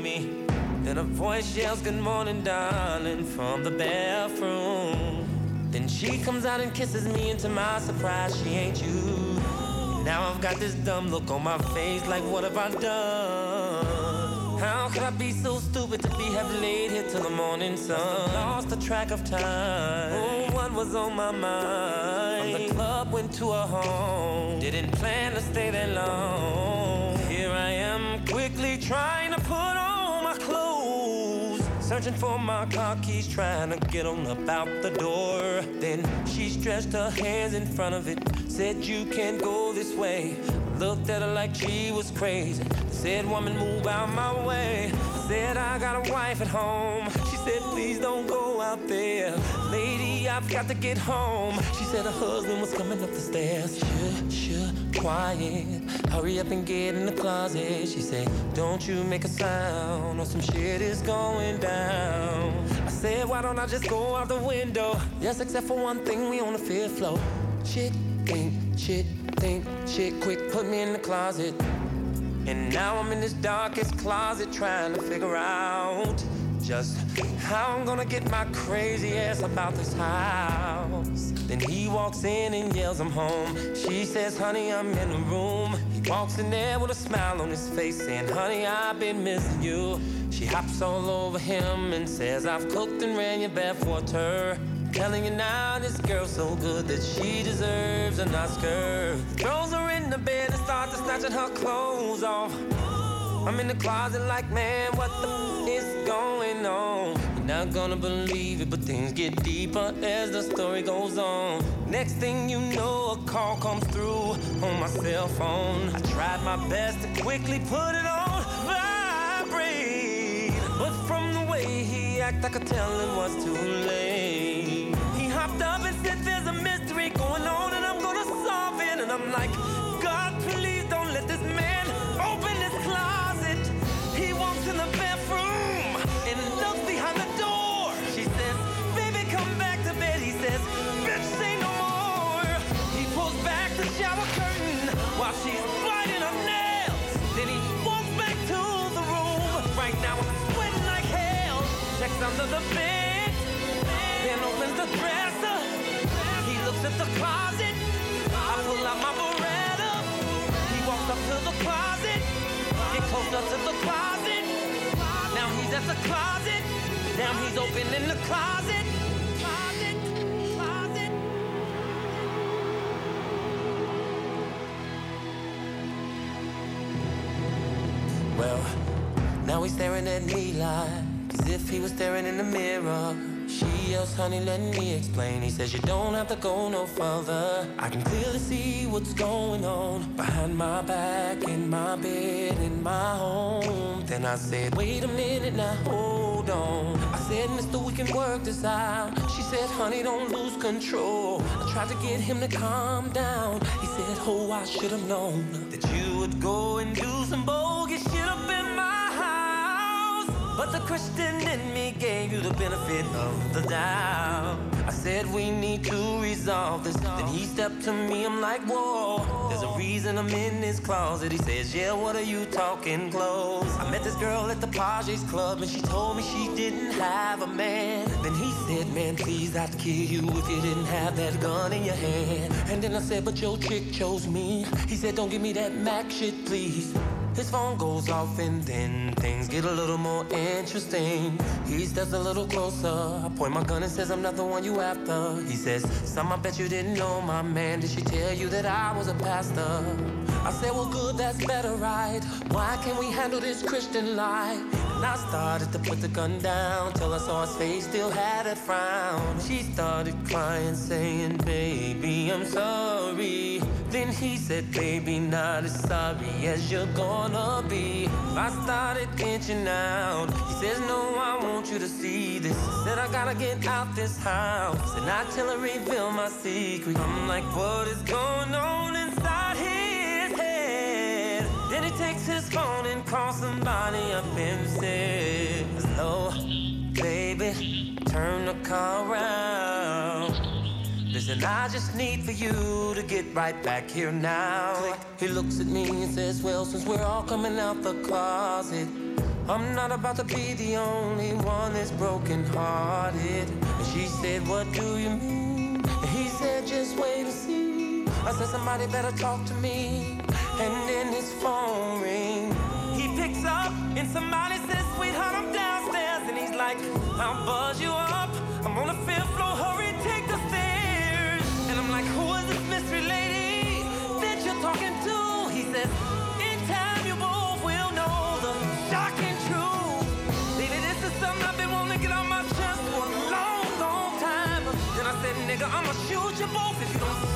me. Then a voice yells, Good morning, darling, from the bathroom. Then she comes out and kisses me, and to my surprise, she ain't you. Now I've got this dumb look on my face, like what have I done? How could I be so stupid to be have laid here till the morning sun? Lost the track of time. Oh, what was on my mind? Club went to a home. Didn't plan to stay that long. Here I am, quickly trying to put on my clothes. Searching for my car keys, trying to get on up out the door. Then she stretched her hands in front of it, said, You can't go this way. Looked at her like she was crazy. Said, Woman, move out my way. Said, I got a wife at home. She said, Please don't go out there. Lady, I've got to get home. She said her husband was coming up the stairs. Shh, shh, quiet. Hurry up and get in the closet. She said, Don't you make a sound or some shit is going down. I said, Why don't I just go out the window? Yes, except for one thing, we on the fifth floor. Shit, think, shit, think, shit, quick, put me in the closet. And now I'm in this darkest closet trying to figure out just how I'm gonna get my crazy ass about this house. Then he walks in and yells, I'm home. She says, honey, I'm in the room. He walks in there with a smile on his face, saying, honey, I've been missing you. She hops all over him and says, I've cooked and ran your bathwater. Telling you now, this girl's so good that she deserves an Oscar. Throws her in the bed and starts to snatching her clothes off. I'm in the closet like, man, what the f- is going on? You're not gonna believe it, but things get deeper as the story goes on. Next thing you know, a call comes through on my cell phone. I tried my best to quickly put it on vibrate, but from the way he acted, I could tell it was too late. He hopped up and said, There's a mystery going on, and I'm gonna solve it. And I'm like, God, please don't let this man bathroom and looks behind the door. She says, Baby, come back to bed. He says, Bitch, say no more. He pulls back the shower curtain while she's biting her nails. Then he walks back to the room. Right now, I'm sweating like hell. Checks under the bed, then opens the dresser. He looks at the closet. I pull out my Beretta. He walks up to the closet, get closer to the closet. At the closet. Now he's opening the closet. Closet, closet. Well, now he's staring at me like as if he was staring in the mirror. Yells, honey, let me explain. He says, You don't have to go no further. I can clearly see what's going on behind my back, in my bed, in my home. Then I said, Wait a minute now, hold on. I said, Mister, we can work this out. She said, Honey, don't lose control. I tried to get him to calm down. He said, Oh, I should have known that you would go and do some bogus But the Christian in me gave you the benefit of the doubt. I said we need to resolve this. Then he stepped to me, I'm like, whoa. There's a reason I'm in this closet. He says, yeah, what are you talking close? I met this girl at the Pages Club and she told me she didn't have a man. Then he said, man, please, I'd kill you if you didn't have that gun in your hand. And then I said, but your chick chose me. He said, don't give me that Mac shit, please. His phone goes off and then things get a little more interesting. He steps a little closer. I point my gun and says, I'm not the one you after. He says, Some I bet you didn't know my man. Did she tell you that I was a pastor? I said, Well, good, that's better, right? Why can't we handle this Christian life? And I started to put the gun down till I saw his face still had a frown. She started crying, saying, Baby, I'm sorry. Then he said, Baby, not as sorry as you're gonna be. I started inching out. He says, No, I want you to see this. Said, I gotta get out this house. And I tell her, reveal my secret. I'm like, What is going on inside head? Then he takes his phone and calls somebody up and says, Hello, baby, turn the car around. Listen, I just need for you to get right back here now. He looks at me and says, Well, since we're all coming out the closet, I'm not about to be the only one that's broken hearted. And she said, What do you mean? And he said, Just wait and see. I said, Somebody better talk to me. And then his phone ring. He picks up and somebody says, Sweetheart, I'm downstairs. And he's like, I'll buzz you up. I'm on the fifth floor. Hurry, take the stairs. And I'm like, Who is this mystery lady that you're talking to? He says, In time, you both will know the shocking truth. Baby, this is something I've been wanting to get on my chest for a long, long time. Then I said, Nigga, I'ma shoot you both if you don't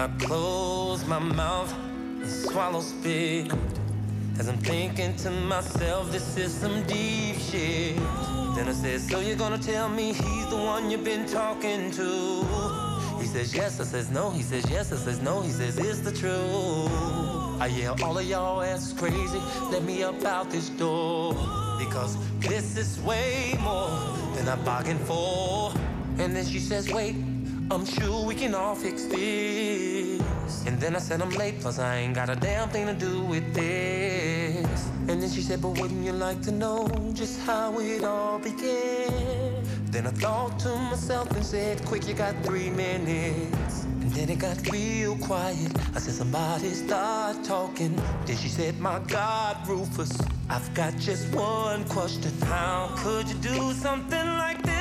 I close my mouth and swallow spit. As I'm thinking to myself, this is some deep shit. Then I said, So you're gonna tell me he's the one you've been talking to? He says, Yes. I says, No. He says, Yes. I says, No. He says, It's the truth. I yell, All of y'all ass crazy. Let me up out this door. Because this is way more than I bargained for. And then she says, Wait, I'm sure we can all fix this. And then I said I'm late, plus I ain't got a damn thing to do with this. And then she said, but wouldn't you like to know just how it all began? Then I thought to myself and said, quick, you got three minutes. And then it got real quiet. I said, somebody start talking. Then she said, my God, Rufus, I've got just one question. How could you do something like this?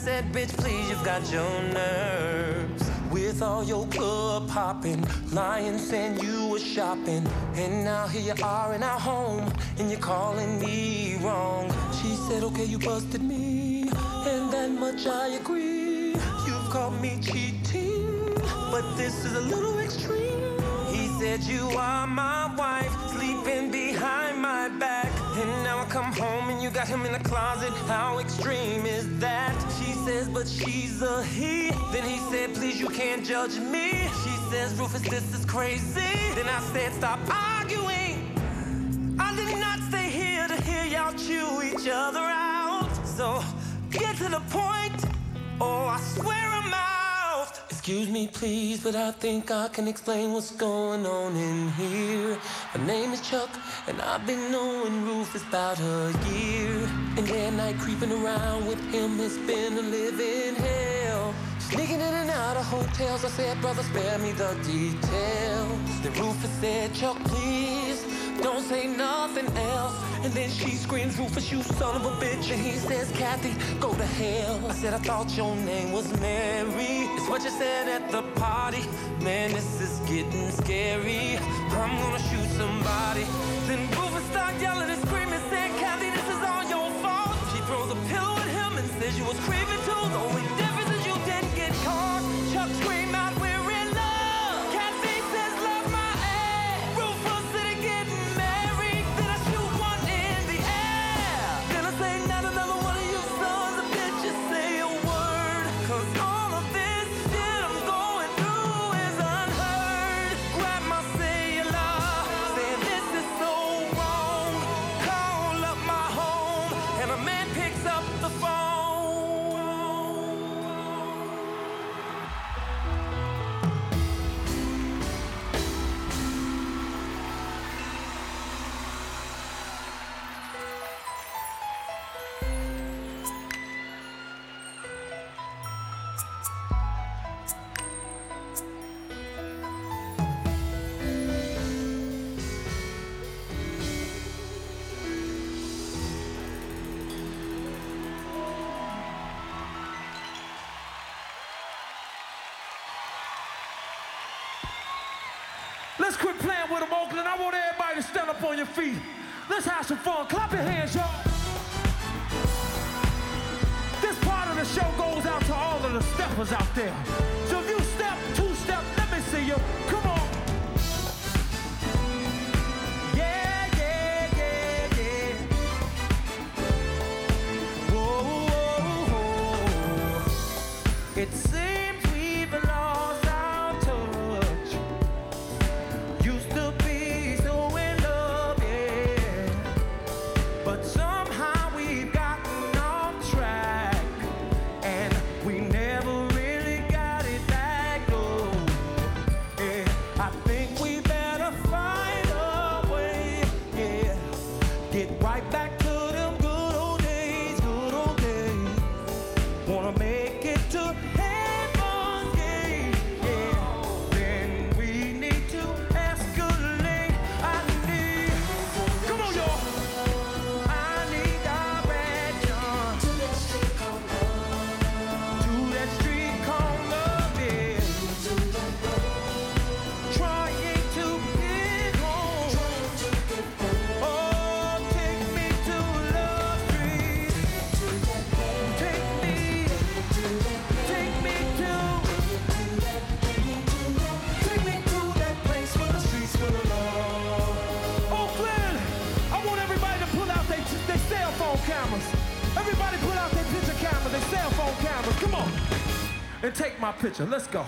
Said, Bitch, please, you've got your nerves. With all your club popping, lying saying you were shopping. And now here you are in our home, and you're calling me wrong. She said, Okay, you busted me, and that much I agree. You've called me cheating, but this is a little extreme. He said, You are my wife, sleeping behind my back. And now I come home and you got him in the closet. How extreme is that? She says, But she's a he. Then he said, Please, you can't judge me. She says, Rufus, this is crazy. Then I said, Stop arguing. I did not stay here to hear y'all chew each other out. So get to the point, or I swear I'm out. Excuse me, please, but I think I can explain what's going on in here. My name is Chuck, and I've been knowing Rufus about a year. And that night creeping around with him has been a living hell. Sneaking in and out of hotels, I said, brother, spare me the details. The Rufus said, Chuck, please, don't say nothing else. And then she screams, Rufus, you son of a bitch. And he says, Kathy, go to hell. I said, I thought your name was Mary. It's what you said at the party. Man, this is getting scary. I'm gonna shoot somebody. Then Rufus started yelling and screaming, said, Kathy, this is all your fault. She throws a pillow at him and says, You was craving too, though. Let's quit playing with them, Oakland. I want everybody to stand up on your feet. Let's have some fun. Clap your hands, y'all. This part of the show goes out to all of the steppers out there. So if you step, two step, let me see you. and take my picture. Let's go.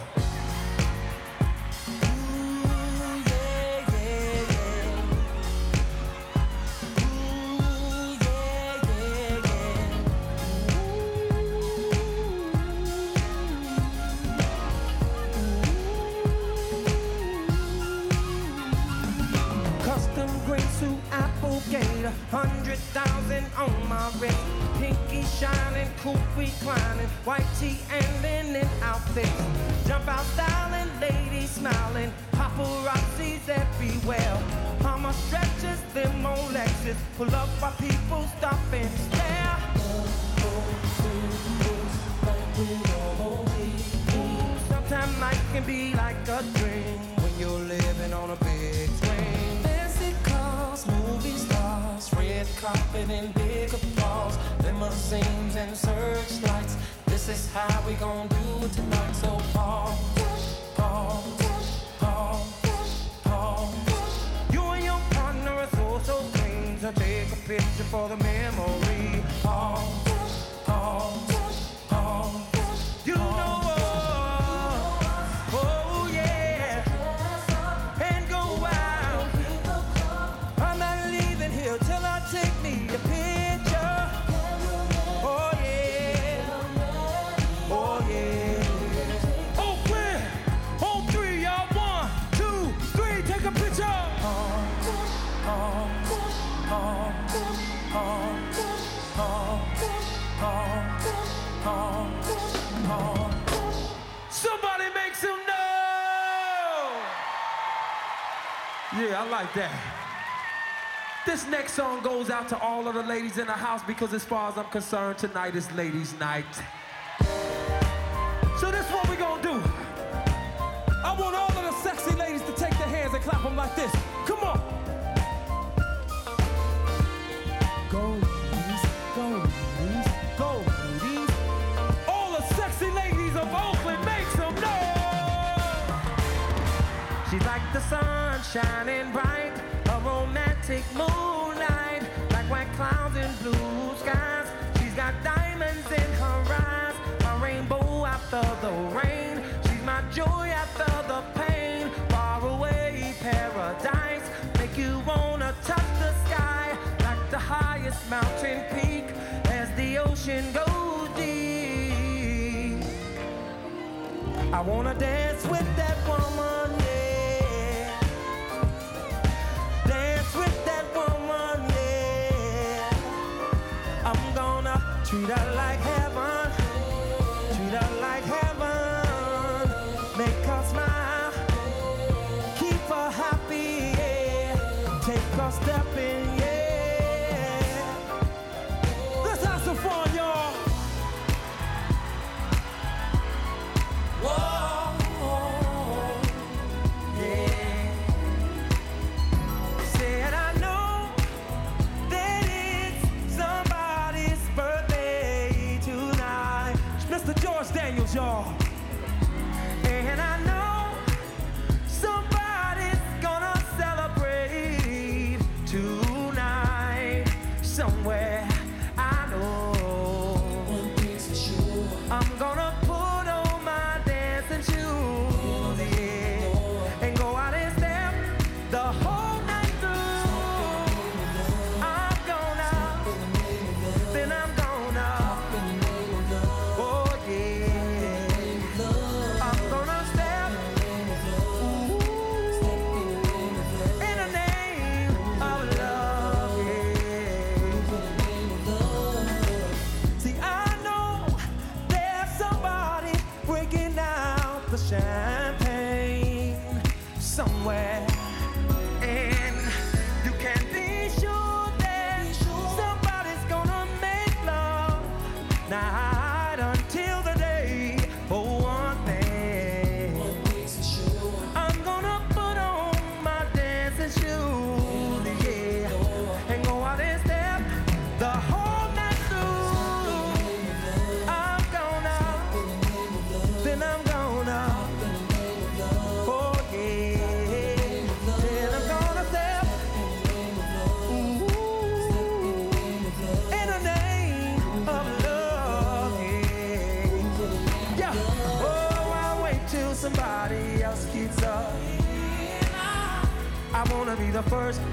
I like that. This next song goes out to all of the ladies in the house because, as far as I'm concerned, tonight is ladies' night. So, this is what we're gonna do. I want all of the sexy ladies to take their hands and clap them like this. Come on. Go, ladies, go, ladies, go, ladies. All the sexy ladies of Oakland, make some noise. She's like the sun shining bright, a romantic moonlight, like white clouds in blue skies. She's got diamonds in her eyes, my rainbow after the rain. She's my joy after the pain, far away paradise. Make you wanna touch the sky, like the highest mountain peak, as the ocean goes deep. I wanna dance with that woman, yeah. and I like hell. y'all. first.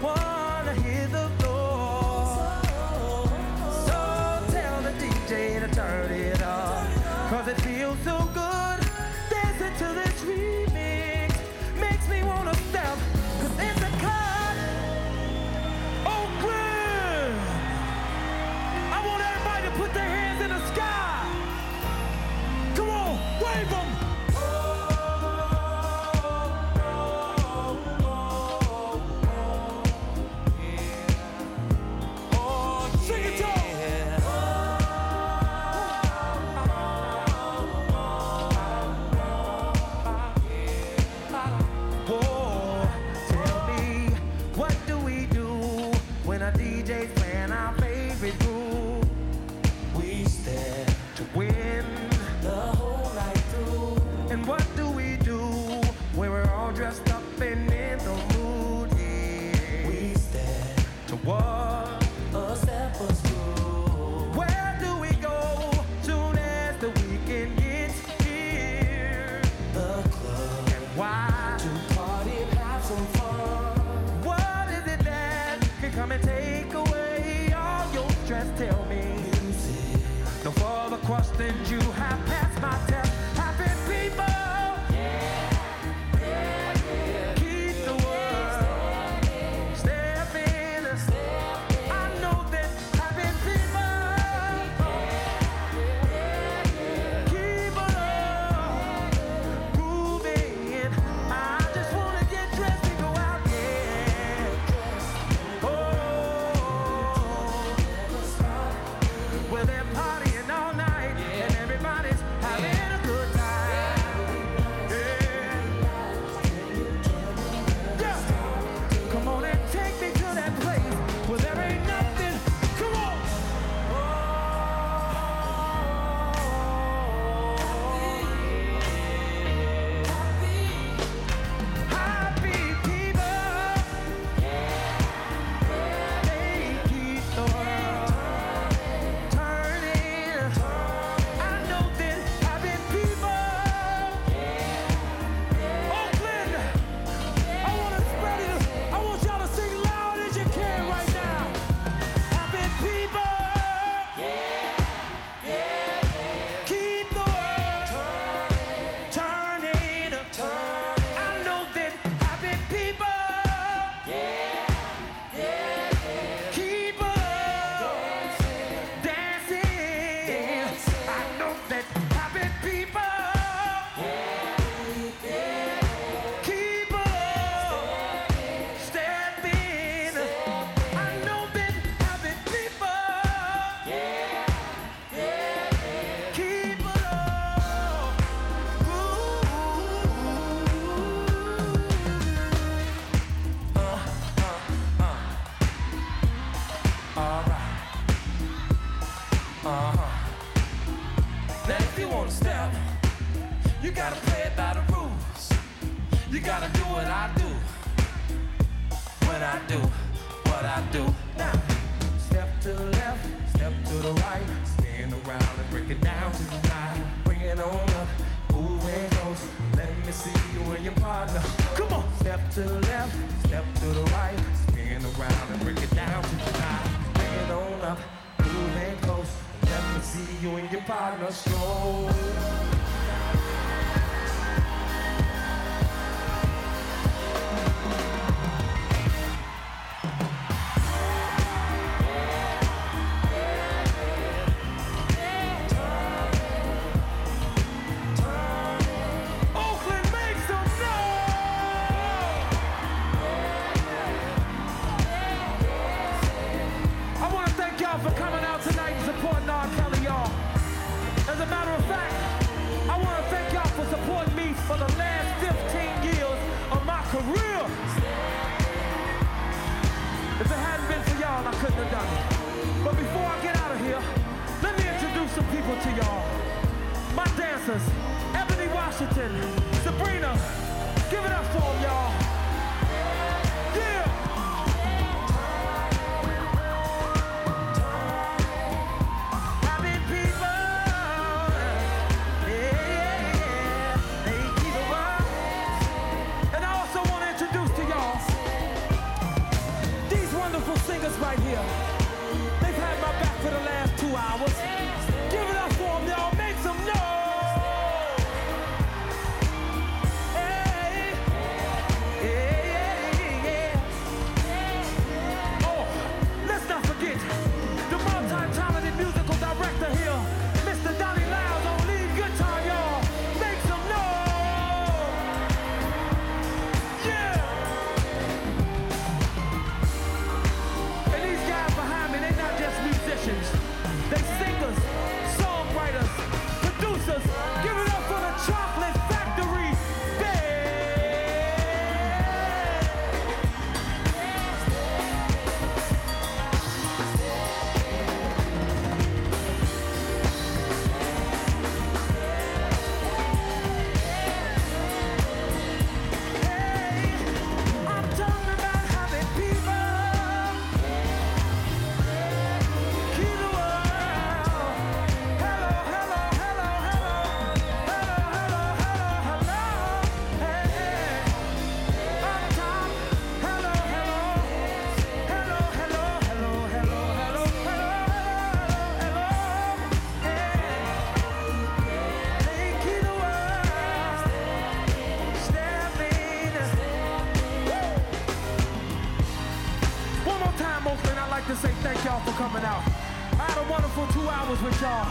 wonderful two hours with y'all.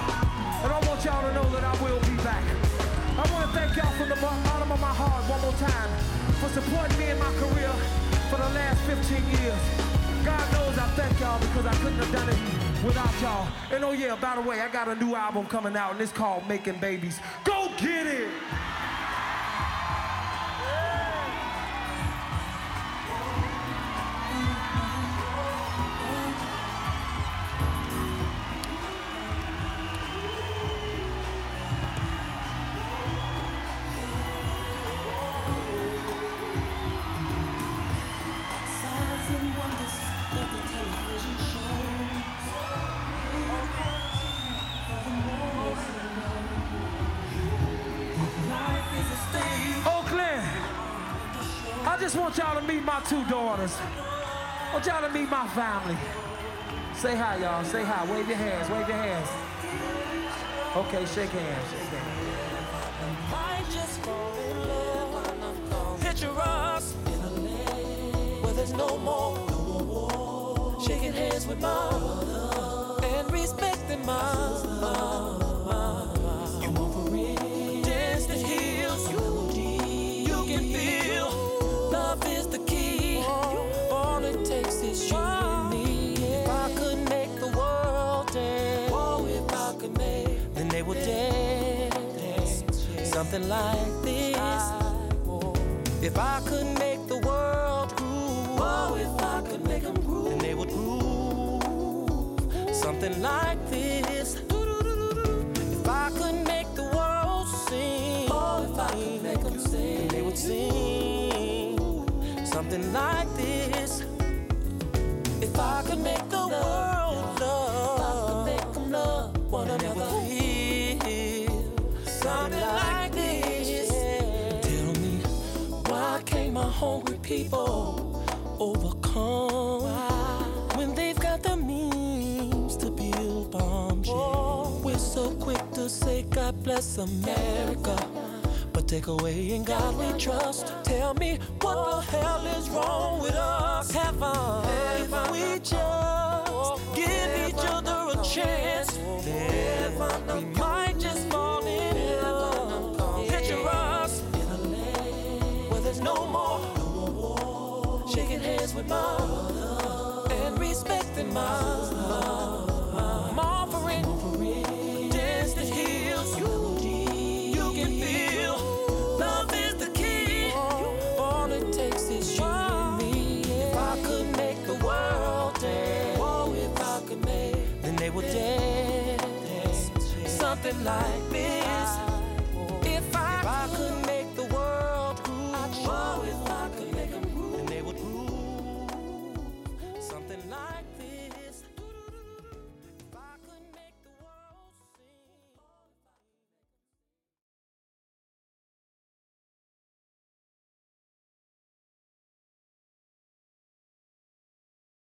And I want y'all to know that I will be back. I want to thank y'all from the bottom of my heart one more time for supporting me in my career for the last 15 years. God knows I thank y'all because I couldn't have done it without y'all. And oh yeah, by the way, I got a new album coming out and it's called Making Babies. Go get it! family. Say hi, y'all. Say hi. Wave your hands. Wave your hands. Okay, shake hands. Shake hands. Picture us in a land where there's no more, shaking hands with mom and respecting mom. something like this. If I could make the world groove, oh, if I could make them groove, then they would groove something like this. If I could make the world sing, oh, if I could make them sing, they would sing something like this. If I could make the world hungry people overcome when they've got the means to build bombs? We're so quick to say God bless America. But take away in God we trust. Tell me what the hell is wrong with us? Heaven, if we just give each other a chance, then we hands with mom and respecting mom. I'm offering dance that heals you. You can feel love is the key. All it takes is you and me. If I could make the world dance, oh, then they would dance something like this.